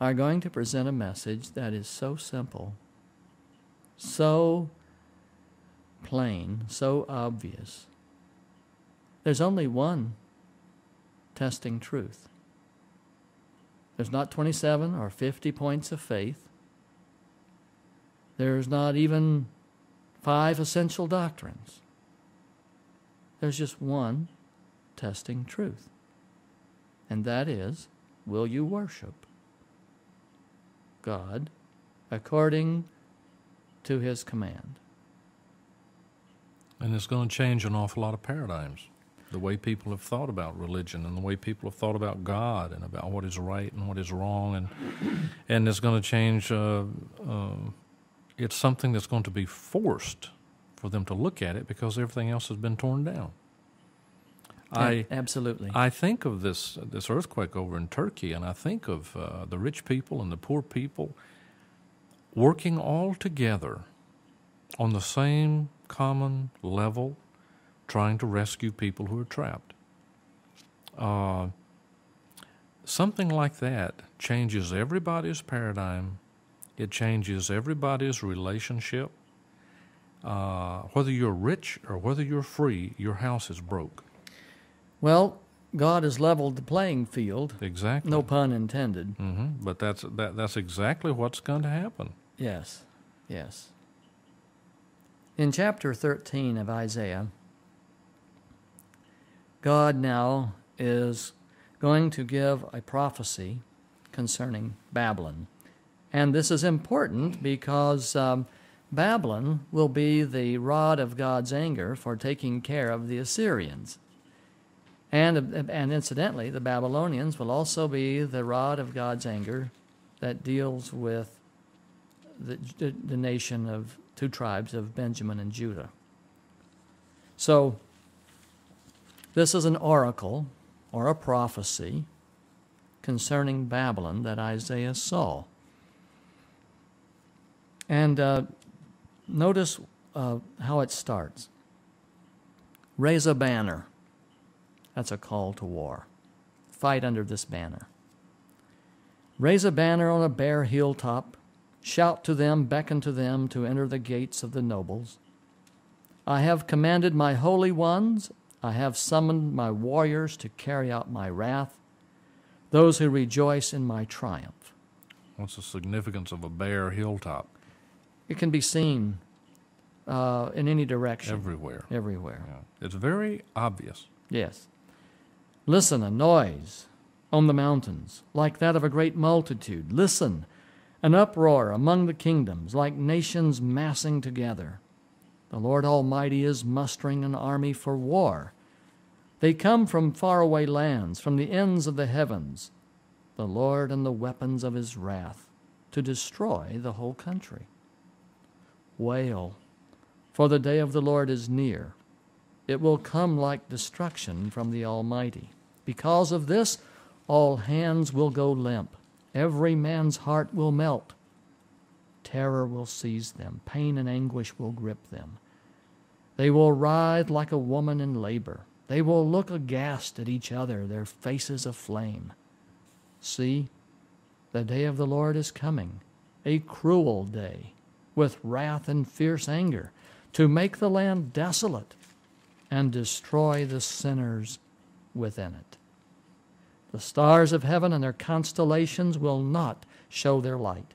are going to present a message that is so simple, so plain, so obvious. There's only one testing truth. There's not 27 or 50 points of faith. There's not even five essential doctrines. There's just one testing truth. And that is will you worship God according to his command? And it's going to change an awful lot of paradigms. The way people have thought about religion and the way people have thought about God and about what is right and what is wrong. And, and it's going to change, uh, uh, it's something that's going to be forced for them to look at it because everything else has been torn down. I absolutely. I think of this this earthquake over in Turkey, and I think of uh, the rich people and the poor people working all together on the same common level, trying to rescue people who are trapped. Uh, something like that changes everybody's paradigm. It changes everybody's relationship. Uh, whether you're rich or whether you're free, your house is broke. Well, God has leveled the playing field. Exactly. No pun intended. hmm But that's that, that's exactly what's going to happen. Yes, yes. In chapter 13 of Isaiah, God now is going to give a prophecy concerning Babylon. And this is important because um, Babylon will be the rod of God's anger for taking care of the Assyrians. And, and incidentally, the Babylonians will also be the rod of God's anger that deals with the, the, the nation of two tribes of Benjamin and Judah. So, this is an oracle or a prophecy concerning Babylon that Isaiah saw. And uh, notice uh, how it starts Raise a banner. That's a call to war. Fight under this banner. Raise a banner on a bare hilltop. Shout to them, beckon to them to enter the gates of the nobles. I have commanded my holy ones, I have summoned my warriors to carry out my wrath, those who rejoice in my triumph. What's the significance of a bare hilltop? It can be seen uh, in any direction. Everywhere. Everywhere. Yeah. It's very obvious. Yes. Listen, a noise on the mountains, like that of a great multitude. Listen, an uproar among the kingdoms, like nations massing together. The Lord Almighty is mustering an army for war. They come from faraway lands, from the ends of the heavens, the Lord and the weapons of his wrath, to destroy the whole country. Wail, for the day of the Lord is near. It will come like destruction from the Almighty. Because of this, all hands will go limp. Every man's heart will melt. Terror will seize them. Pain and anguish will grip them. They will writhe like a woman in labor. They will look aghast at each other, their faces aflame. See, the day of the Lord is coming, a cruel day, with wrath and fierce anger, to make the land desolate and destroy the sinners within it. The stars of heaven and their constellations will not show their light.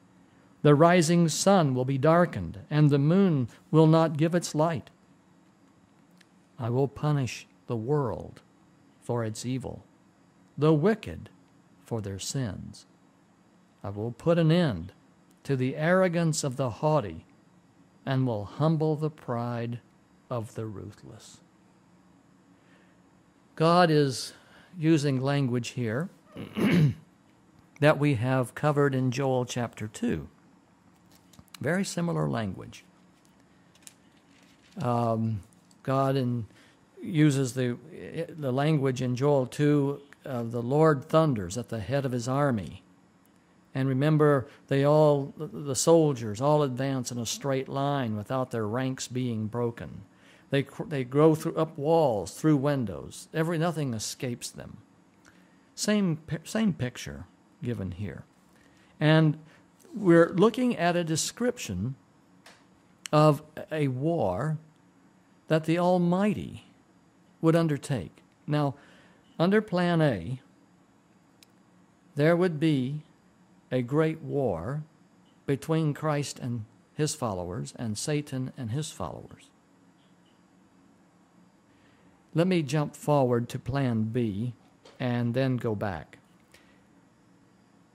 The rising sun will be darkened, and the moon will not give its light. I will punish the world for its evil, the wicked for their sins. I will put an end to the arrogance of the haughty and will humble the pride of the ruthless. God is using language here that we have covered in Joel chapter 2. Very similar language. Um, God in, uses the, the language in Joel 2 of the Lord thunders at the head of his army. And remember, they all, the soldiers, all advance in a straight line without their ranks being broken. They, they grow through, up walls, through windows. Every, nothing escapes them. Same, same picture given here. And we're looking at a description of a war that the Almighty would undertake. Now, under Plan A, there would be a great war between Christ and his followers and Satan and his followers. Let me jump forward to Plan B and then go back.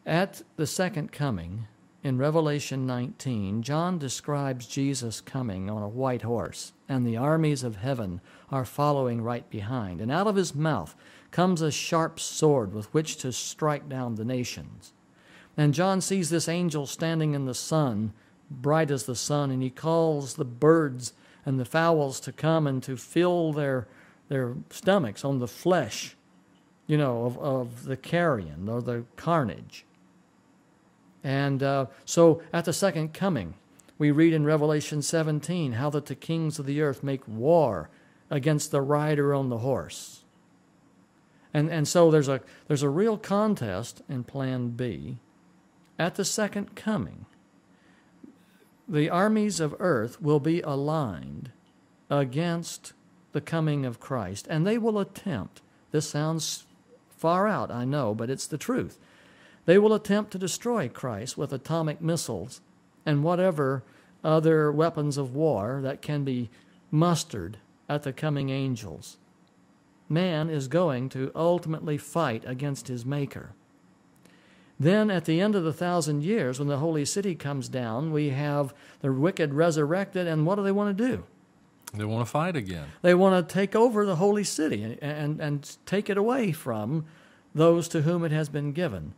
At the second coming, in Revelation 19, John describes Jesus coming on a white horse, and the armies of heaven are following right behind. And out of his mouth comes a sharp sword with which to strike down the nations. And John sees this angel standing in the sun, bright as the sun, and he calls the birds and the fowls to come and to fill their, their stomachs on the flesh, you know, of, of the carrion or the carnage. And uh, so at the second coming, we read in Revelation 17 how that the kings of the earth make war against the rider on the horse. And, and so there's a, there's a real contest in Plan B. At the second coming, the armies of earth will be aligned against the coming of Christ, and they will attempt, this sounds far out, I know, but it's the truth they will attempt to destroy Christ with atomic missiles and whatever other weapons of war that can be mustered at the coming angels. Man is going to ultimately fight against his Maker. Then, at the end of the thousand years, when the holy city comes down, we have the wicked resurrected, and what do they want to do? They want to fight again. They want to take over the holy city and, and, and take it away from those to whom it has been given.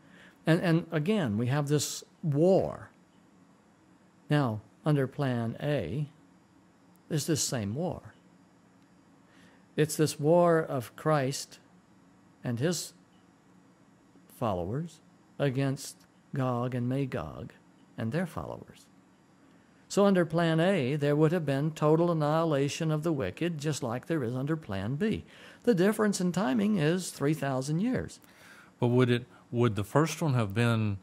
And, and again, we have this war. Now, under Plan A, there's this same war. It's this war of Christ and his followers against Gog and Magog and their followers. So, under Plan A, there would have been total annihilation of the wicked, just like there is under Plan B. The difference in timing is 3,000 years. But would it would the first one have been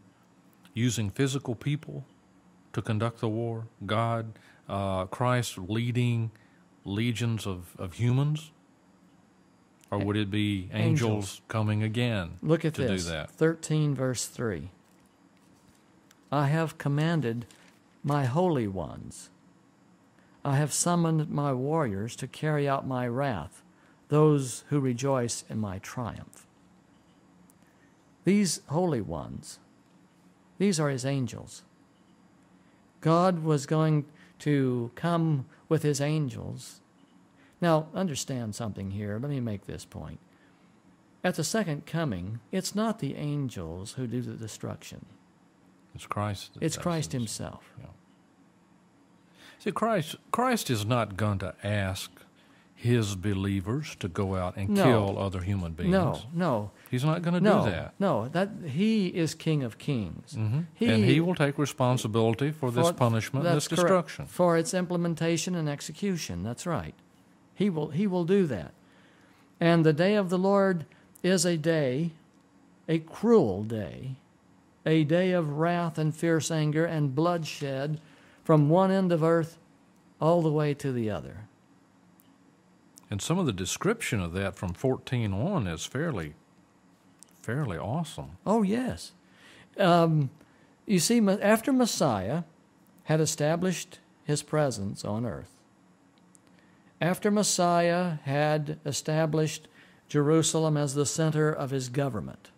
using physical people to conduct the war? God, uh, Christ leading legions of, of humans? Or would it be angels, angels. coming again Look at to this. do that? 13 verse 3. I have commanded my holy ones. I have summoned my warriors to carry out my wrath, those who rejoice in my triumph. These holy ones, these are his angels. God was going to come with his angels. Now, understand something here. Let me make this point. At the second coming, it's not the angels who do the destruction. It's Christ. It's Christ himself. Yeah. See, Christ, Christ is not going to ask his believers to go out and No. kill other human beings. No, no, He's not going to no, do that. no. That he is King of Kings. hmm and he will take responsibility for this punishment, this correct. destruction. for its implementation and execution. That's right. He will he will do that. And the day of the Lord is a day, a cruel day, a day of wrath and fierce anger and bloodshed from one end of earth all the way to the other. And some of the description of that from 14.1 is fairly, fairly awesome. Oh, yes. Um, you see, after Messiah had established his presence on earth, after Messiah had established Jerusalem as the center of his government,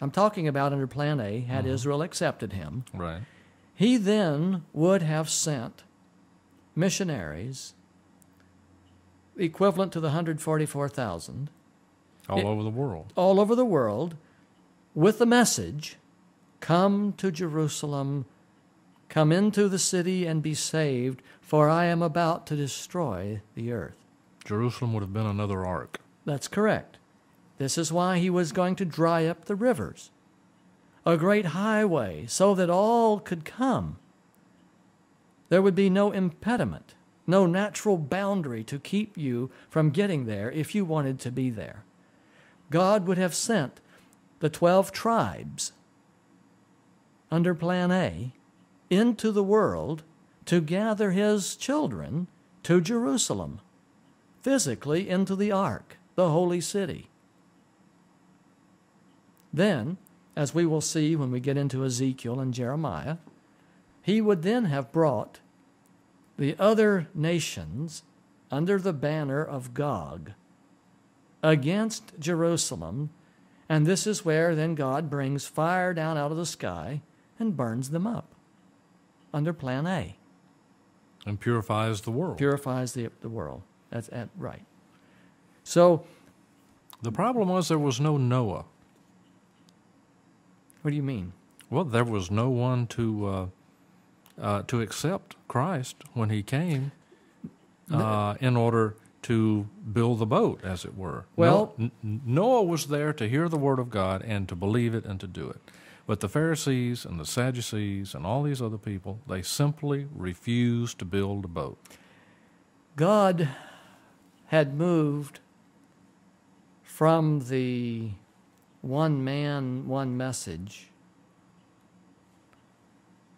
I'm talking about under Plan A, had mm-hmm. Israel accepted him, Right. he then would have sent missionaries equivalent to the 144,000 All It- over the world. all over the world with the message come to Jerusalem, come into the city and be saved, for I am about to destroy the earth. Jerusalem would have been another ark. That's correct. This is why he was going to dry up the rivers, a great highway, so that all could come. There would be no impediment, no natural boundary to keep you from getting there if you wanted to be there. God would have sent the 12 tribes under Plan A into the world to gather his children to Jerusalem physically into the ark, the holy city. Then, as we will see when we get into Ezekiel and Jeremiah, he would then have brought the other nations under the banner of Gog against Jerusalem. And this is where then God brings fire down out of the sky and burns them up under plan A. And purifies the world. Purifies the, the world. That's at, right. So, the problem was there was no Noah. What do you mean? Well, there was no one to uh, uh, to accept Christ when he came uh, in order to build the boat, as it were. Well- No- N- Noah was there to hear the word of God and to believe it and to do it. But the Pharisees and the Sadducees and all these other people, they simply refused to build a boat. God had moved from the one man, one message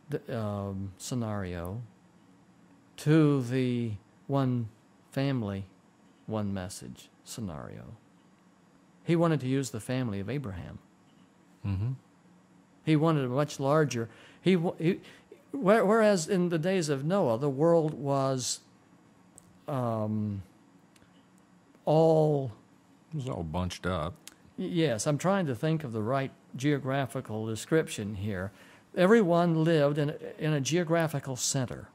the, um, scenario to the one family, one message scenario. He wanted to use the family of Abraham. hmm He wanted a much larger. He, he whereas in the days of Noah, the world was um, all. It was all bunched up. Yes, I'm trying to think of the right geographical description here. Everyone lived in, a- in a geographical center.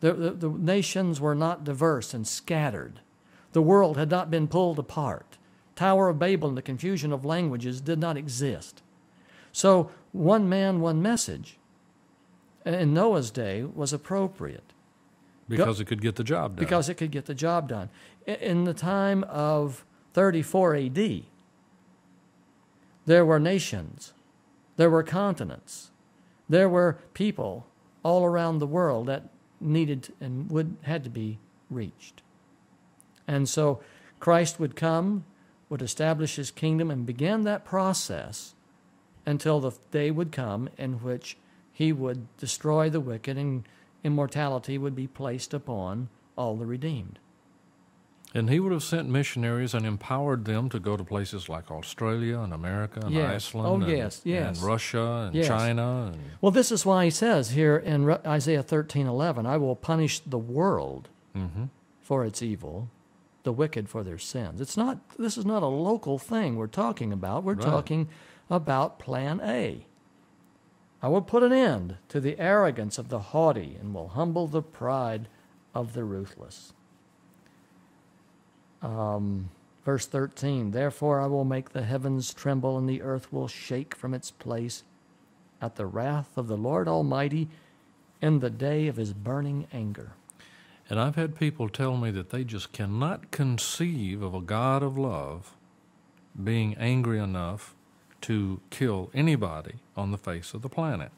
The, the, the nations were not diverse and scattered. The world had not been pulled apart. Tower of Babel and the confusion of languages did not exist. So, one man, one message in Noah's day was appropriate Because it could get the job done. because it could get the job done. In the time of 34 AD, there were nations, there were continents, there were people all around the world that needed and would had to be reached. And so Christ would come, would establish his kingdom and begin that process until the day would come in which he would destroy the wicked and immortality would be placed upon all the redeemed. And he would have sent missionaries and empowered them to go to places like Australia and America and Yes. Iceland Oh, and, yes, yes. and Russia and Yes. China. And, Well, this is why he says here in Re- Isaiah 13:11, "I will punish the world hmm for its evil, the wicked for their sins." It's not this is not a local thing we're talking about. We're Right. talking about plan A. I will put an end to the arrogance of the haughty and will humble the pride of the ruthless. Um, verse 13 Therefore I will make the heavens tremble and the earth will shake from its place at the wrath of the Lord Almighty in the day of his burning anger. And I've had people tell me that they just cannot conceive of a God of love being angry enough to kill anybody on the face of the planet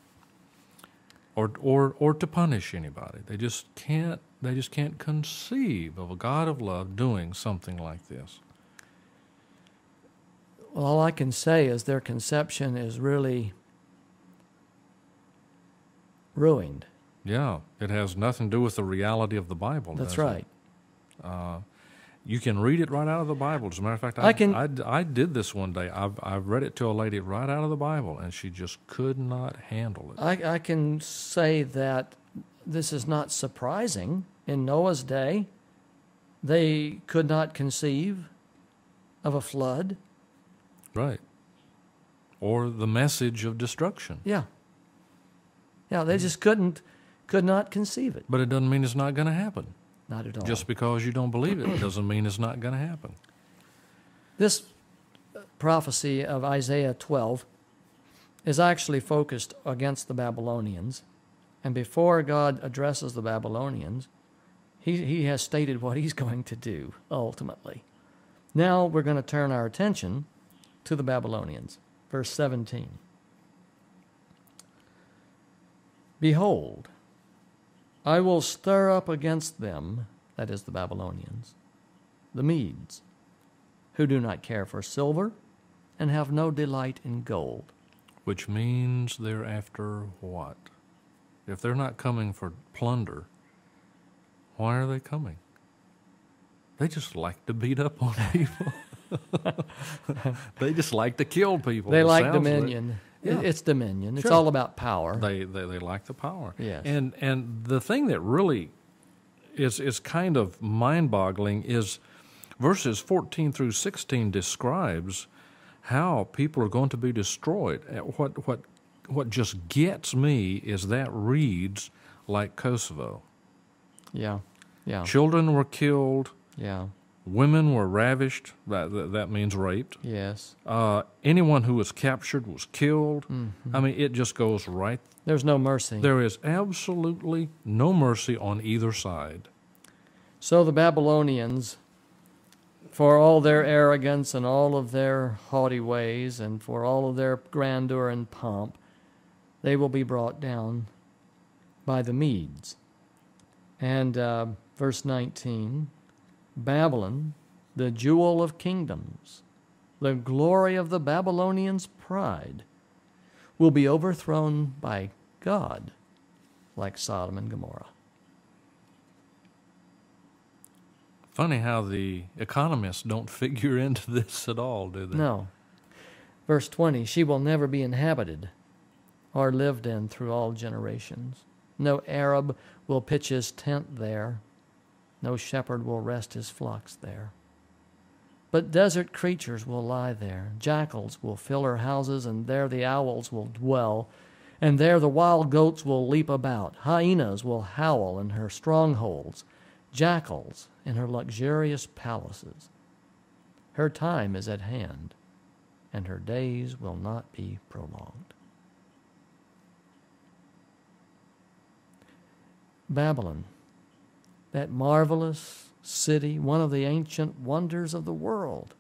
or, or, or to punish anybody. They just can't they just can't conceive of a God of love doing something like this. Well, all I can say is their conception is really ruined. Yeah, it has nothing to do with the reality of the Bible. That's right. Uh, you can read it right out of the Bible. As a matter of fact, I, I can- I, I did this one day. I, I read it to a lady right out of the Bible, and she just could not handle it. I, I can say that this is not surprising. In Noah's day, they could not conceive of a flood. Right. Or the message of destruction. Yeah. Yeah, they mm-hmm. just couldn't, could not conceive it. But it doesn't mean it's not going to happen. Not at all. Just because you don't believe it doesn't mean it's not going to happen. This uh, prophecy of Isaiah 12 is actually focused against the Babylonians. And before God addresses the Babylonians, he, he has stated what he's going to do ultimately. Now we're going to turn our attention to the Babylonians. Verse 17. Behold, I will stir up against them, that is the Babylonians, the Medes, who do not care for silver and have no delight in gold. Which means they're after what? If they're not coming for plunder, why are they coming? They just like to beat up on people. they just like to kill people. They like dominion. It- Yeah. It's dominion. It's Sure. all about power. They, they they like the power. Yes. And and the thing that really is is kind of mind-boggling is verses 14 through 16 describes how people are going to be destroyed. Uh, What what what just gets me is that reads like Kosovo. yeah. Yeah. Children were killed, Yeah. Women were ravished. That that, that means raped. Yes. Uh, anyone who was captured was killed. Mhm. I mean, it just goes right There's no mercy. There is absolutely no mercy on either side. So the Babylonians, for all their arrogance and all of their haughty ways and for all of their grandeur and pomp, they will be brought down by the Medes. And uh, verse 19 Babylon, the jewel of kingdoms, the glory of the Babylonians' pride, will be overthrown by God like Sodom and Gomorrah. Funny how the economists don't figure into this at all, do they? No. Verse 20 She will never be inhabited or lived in through all generations. No Arab will pitch his tent there, no shepherd will rest his flocks there. But desert creatures will lie there, jackals will fill her houses, and there the owls will dwell, and there the wild goats will leap about, hyenas will howl in her strongholds, jackals in her luxurious palaces. Her time is at hand, and her days will not be prolonged. Babylon, that marvelous city, one of the ancient wonders of the world,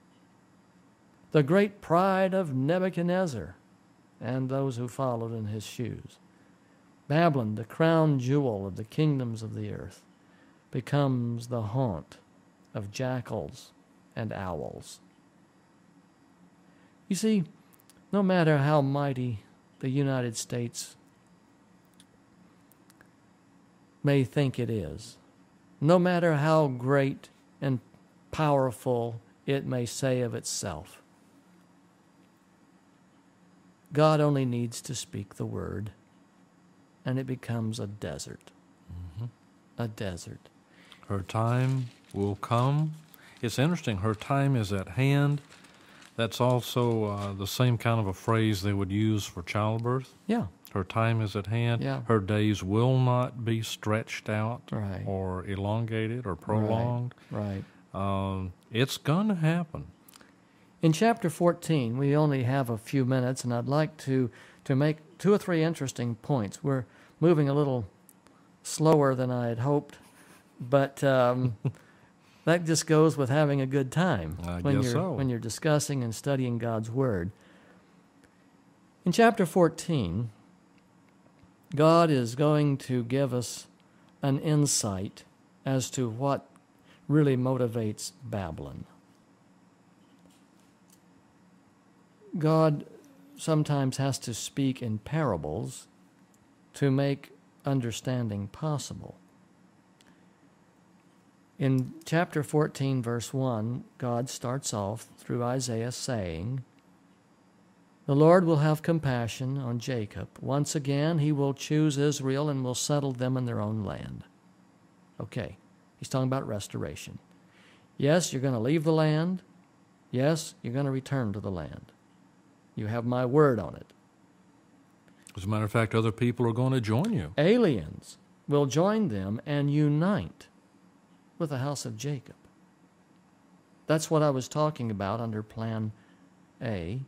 the great pride of Nebuchadnezzar and those who followed in his shoes. Babylon, the crown jewel of the kingdoms of the earth, becomes the haunt of jackals and owls. You see, no matter how mighty the United States may think it is, no matter how great and powerful it may say of itself, God only needs to speak the word, and it becomes a desert. A desert. Her time will come. It's interesting. Her time is at hand. That's also uh, the same kind of a phrase they would use for childbirth. Yeah, Her time is at hand. Yeah. Her days will not be stretched out right. or elongated or prolonged. Right. Um, it's going to happen. In chapter 14, we only have a few minutes, and I'd like to, to make two or three interesting points. We're moving a little slower than I had hoped, but um, that just goes with having a good time I when, you're, so. when you're discussing and studying God's Word. In chapter 14, God is going to give us an insight as to what really motivates Babylon. God sometimes has to speak in parables to make understanding possible. In chapter 14, verse 1, God starts off through Isaiah saying, The Lord will have compassion on Jacob. Once again, he will choose Israel and will settle them in their own land. Okay, he's talking about restoration. Yes, you're going to leave the land. Yes, you're going to return to the land. You have my word on it. As a matter of fact, other people are going to join you. Aliens will join them and unite with the house of Jacob. That's what I was talking about under Plan A.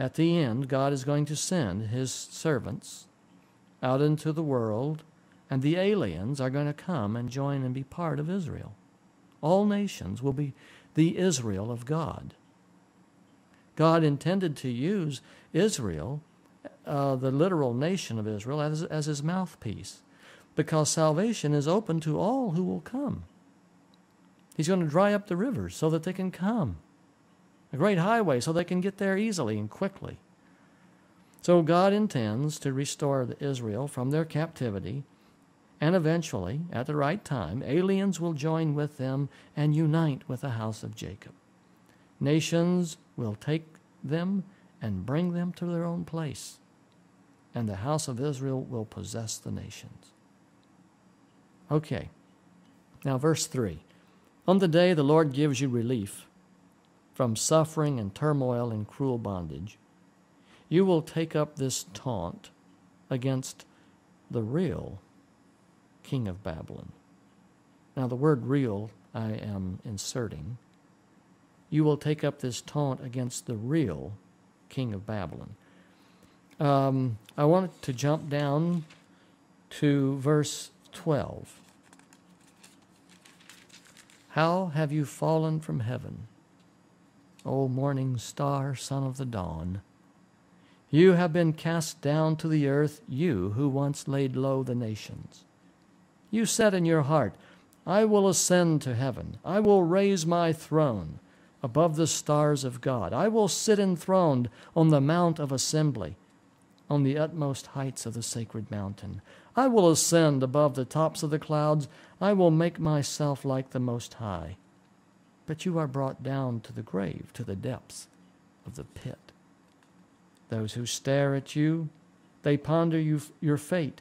At the end, God is going to send his servants out into the world, and the aliens are going to come and join and be part of Israel. All nations will be the Israel of God. God intended to use Israel, uh, the literal nation of Israel, as, as his mouthpiece because salvation is open to all who will come. He's going to dry up the rivers so that they can come, a great highway so they can get there easily and quickly. So God intends to restore the Israel from their captivity And eventually, at the right time, aliens will join with them and unite with the house of Jacob. Nations will take them and bring them to their own place, and the house of Israel will possess the nations. Okay, now verse 3. On the day the Lord gives you relief from suffering and turmoil and cruel bondage, you will take up this taunt against the real king of Babylon. Now, the word real I am inserting. You will take up this taunt against the real king of Babylon. Um, I want to jump down to verse 12. How have you fallen from heaven, O morning star, son of the dawn? You have been cast down to the earth, you who once laid low the nations. You said in your heart, I will ascend to heaven. I will raise my throne above the stars of God. I will sit enthroned on the mount of assembly, on the utmost heights of the sacred mountain. I will ascend above the tops of the clouds. I will make myself like the Most High. But you are brought down to the grave, to the depths of the pit. Those who stare at you, they ponder you, your fate.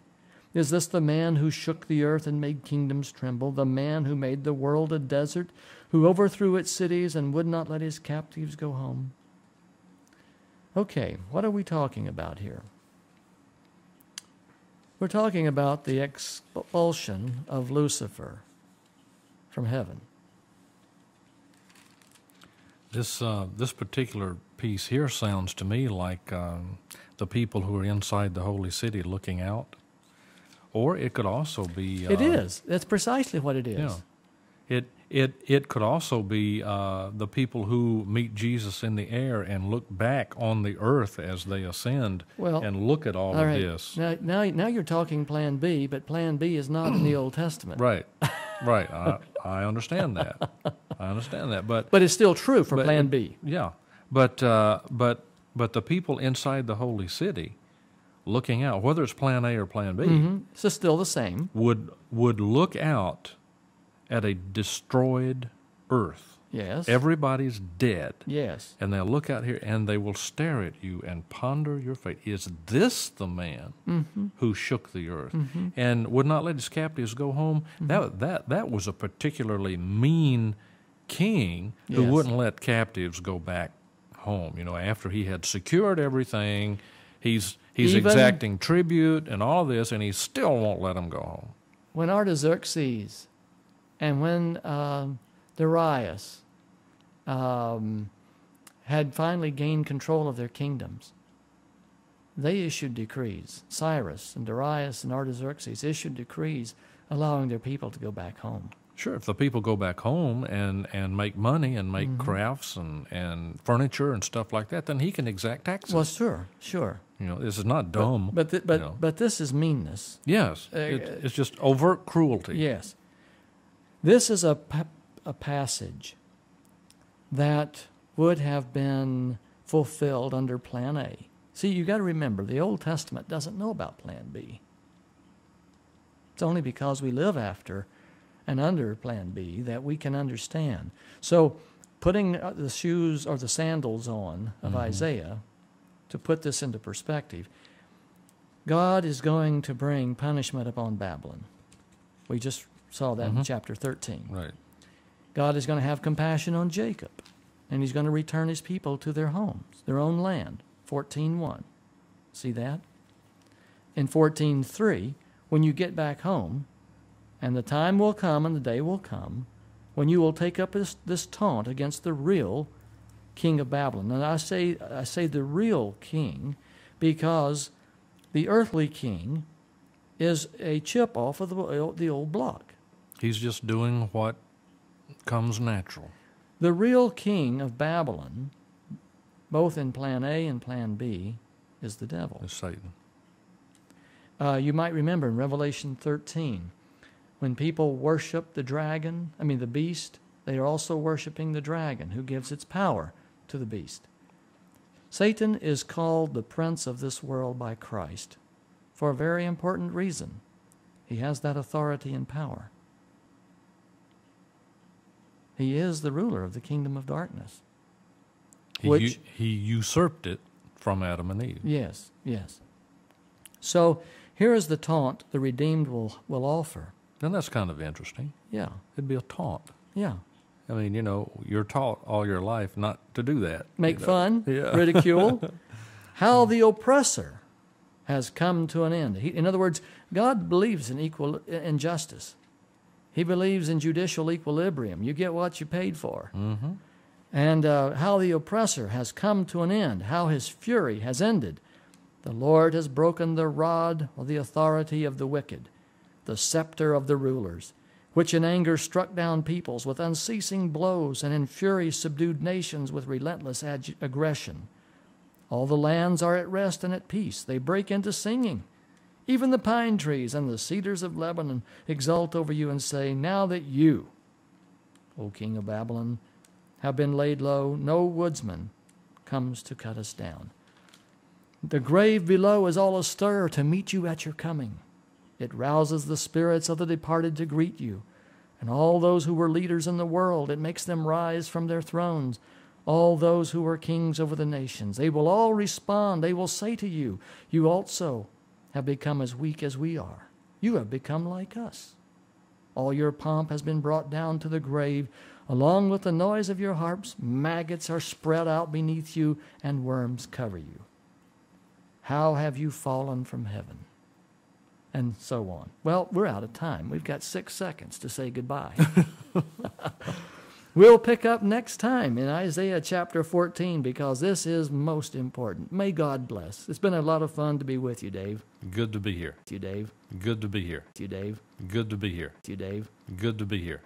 Is this the man who shook the earth and made kingdoms tremble, the man who made the world a desert, who overthrew its cities and would not let his captives go home? Okay, what are we talking about here? We're talking about the expulsion of Lucifer from heaven. This uh, this particular piece here sounds to me like um, the people who are inside the holy city looking out, or it could also be. Uh, it is. That's precisely what it is. Yeah. It it it could also be uh, the people who meet Jesus in the air and look back on the earth as they ascend Well, and look at all, All of right. this. Now, now, now you're talking Plan B, but Plan B is not in the Old Testament. Right, right. I, I understand that. I understand that, but But it's still true for But- Plan B. Yeah, but uh, but but the people inside the holy city, looking out, whether it's Plan A or Plan B, hmm So still the same. would would look out at a destroyed earth. Yes. Everybody's dead, yes. and they'll look out here and they will stare at you and ponder your fate. Is this the man Mm-hmm. who shook the earth and would not let his captives go home? Mm-hmm. That that that was a particularly mean king who Yes. wouldn't let captives go back home. You know, after he had secured everything, he's he's Even- exacting tribute and all this, and he still won't let them go home. When Artaxerxes and when um, Darius um, had finally gained control of their kingdoms, they issued decrees. Cyrus and Darius and Artaxerxes issued decrees allowing their people to go back home. Sure, if the people go back home and, and make money and make Mm-hmm. crafts and, and furniture and stuff like that, then he can exact taxes. Well, sure, sure. you know, this is not dumb. But th- but you know. but this is meanness. yes, uh, it, it's just overt cruelty. Yes. This is a, pa- a passage that would have been fulfilled under Plan A. See, you've got to remember, the Old Testament doesn't know about Plan B. It's only because we live after and under Plan B that we can understand. So, putting uh, the shoes or the sandals on of Isaiah, to put this into perspective, God is going to bring punishment upon Babylon. We just saw that in Mhm. chapter 13. Right. God is going to have compassion on Jacob, and he's going to return his people to their homes, their own land. 14.1. See that? In 14.3, when you get back home, and the time will come and the day will come when you will take up this, this taunt against the real king of Babylon. And I say, I say the real king because the earthly king is a chip off of the, the old block. He's just doing what comes natural. The real king of Babylon, both in Plan A and Plan B, is the devil. Is Satan. Uh, you might remember in Revelation 13, when people worship the dragon, I mean the beast, they are also worshiping the dragon who gives its power to the beast. Satan is called the prince of this world by Christ for a very important reason. He has that authority and power. He is the ruler of the kingdom of darkness. He, Which- u- he usurped it from Adam and Eve. Yes, yes. So here is the taunt the redeemed will, will offer. And that's kind of interesting. Yeah, It'd be a taunt. yeah. I mean, you know, you're taught all your life not to do that. Make you know. fun, Yeah. ridicule. How the oppressor has come to an end. He, in other words, God believes in equal in justice. He believes in judicial equilibrium. You get what you paid for. Mm-hmm. and uh, how the oppressor has come to an end, how his fury has ended. The Lord has broken the rod or the authority of the wicked, the scepter of the rulers, which in anger struck down peoples with unceasing blows, and in fury subdued nations with relentless ag- aggression. All the lands are at rest and at peace. They break into singing. Even the pine trees and the cedars of Lebanon exult over you and say, Now that you, O king of Babylon, have been laid low, no woodsman comes to cut us down. The grave below is all astir to meet you at your coming. It rouses the spirits of the departed to greet you, and all those who were leaders in the world, it makes them rise from their thrones. All those who were kings over the nations, they will all respond. They will say to you, You also have become as weak as we are. You have become like us. All your pomp has been brought down to the grave. Along with the noise of your harps, maggots are spread out beneath you, and worms cover you. How have you fallen from heaven? And so on. Well, we're out of time. We've got six seconds to say goodbye. we'll pick up next time in Isaiah chapter 14 because this is most important. May God bless. It's been a lot of fun to be with you, Dave. Good to be here. To you, Dave. Good to be here. To you, Dave. Good to be here. To you, Dave. Good to be here.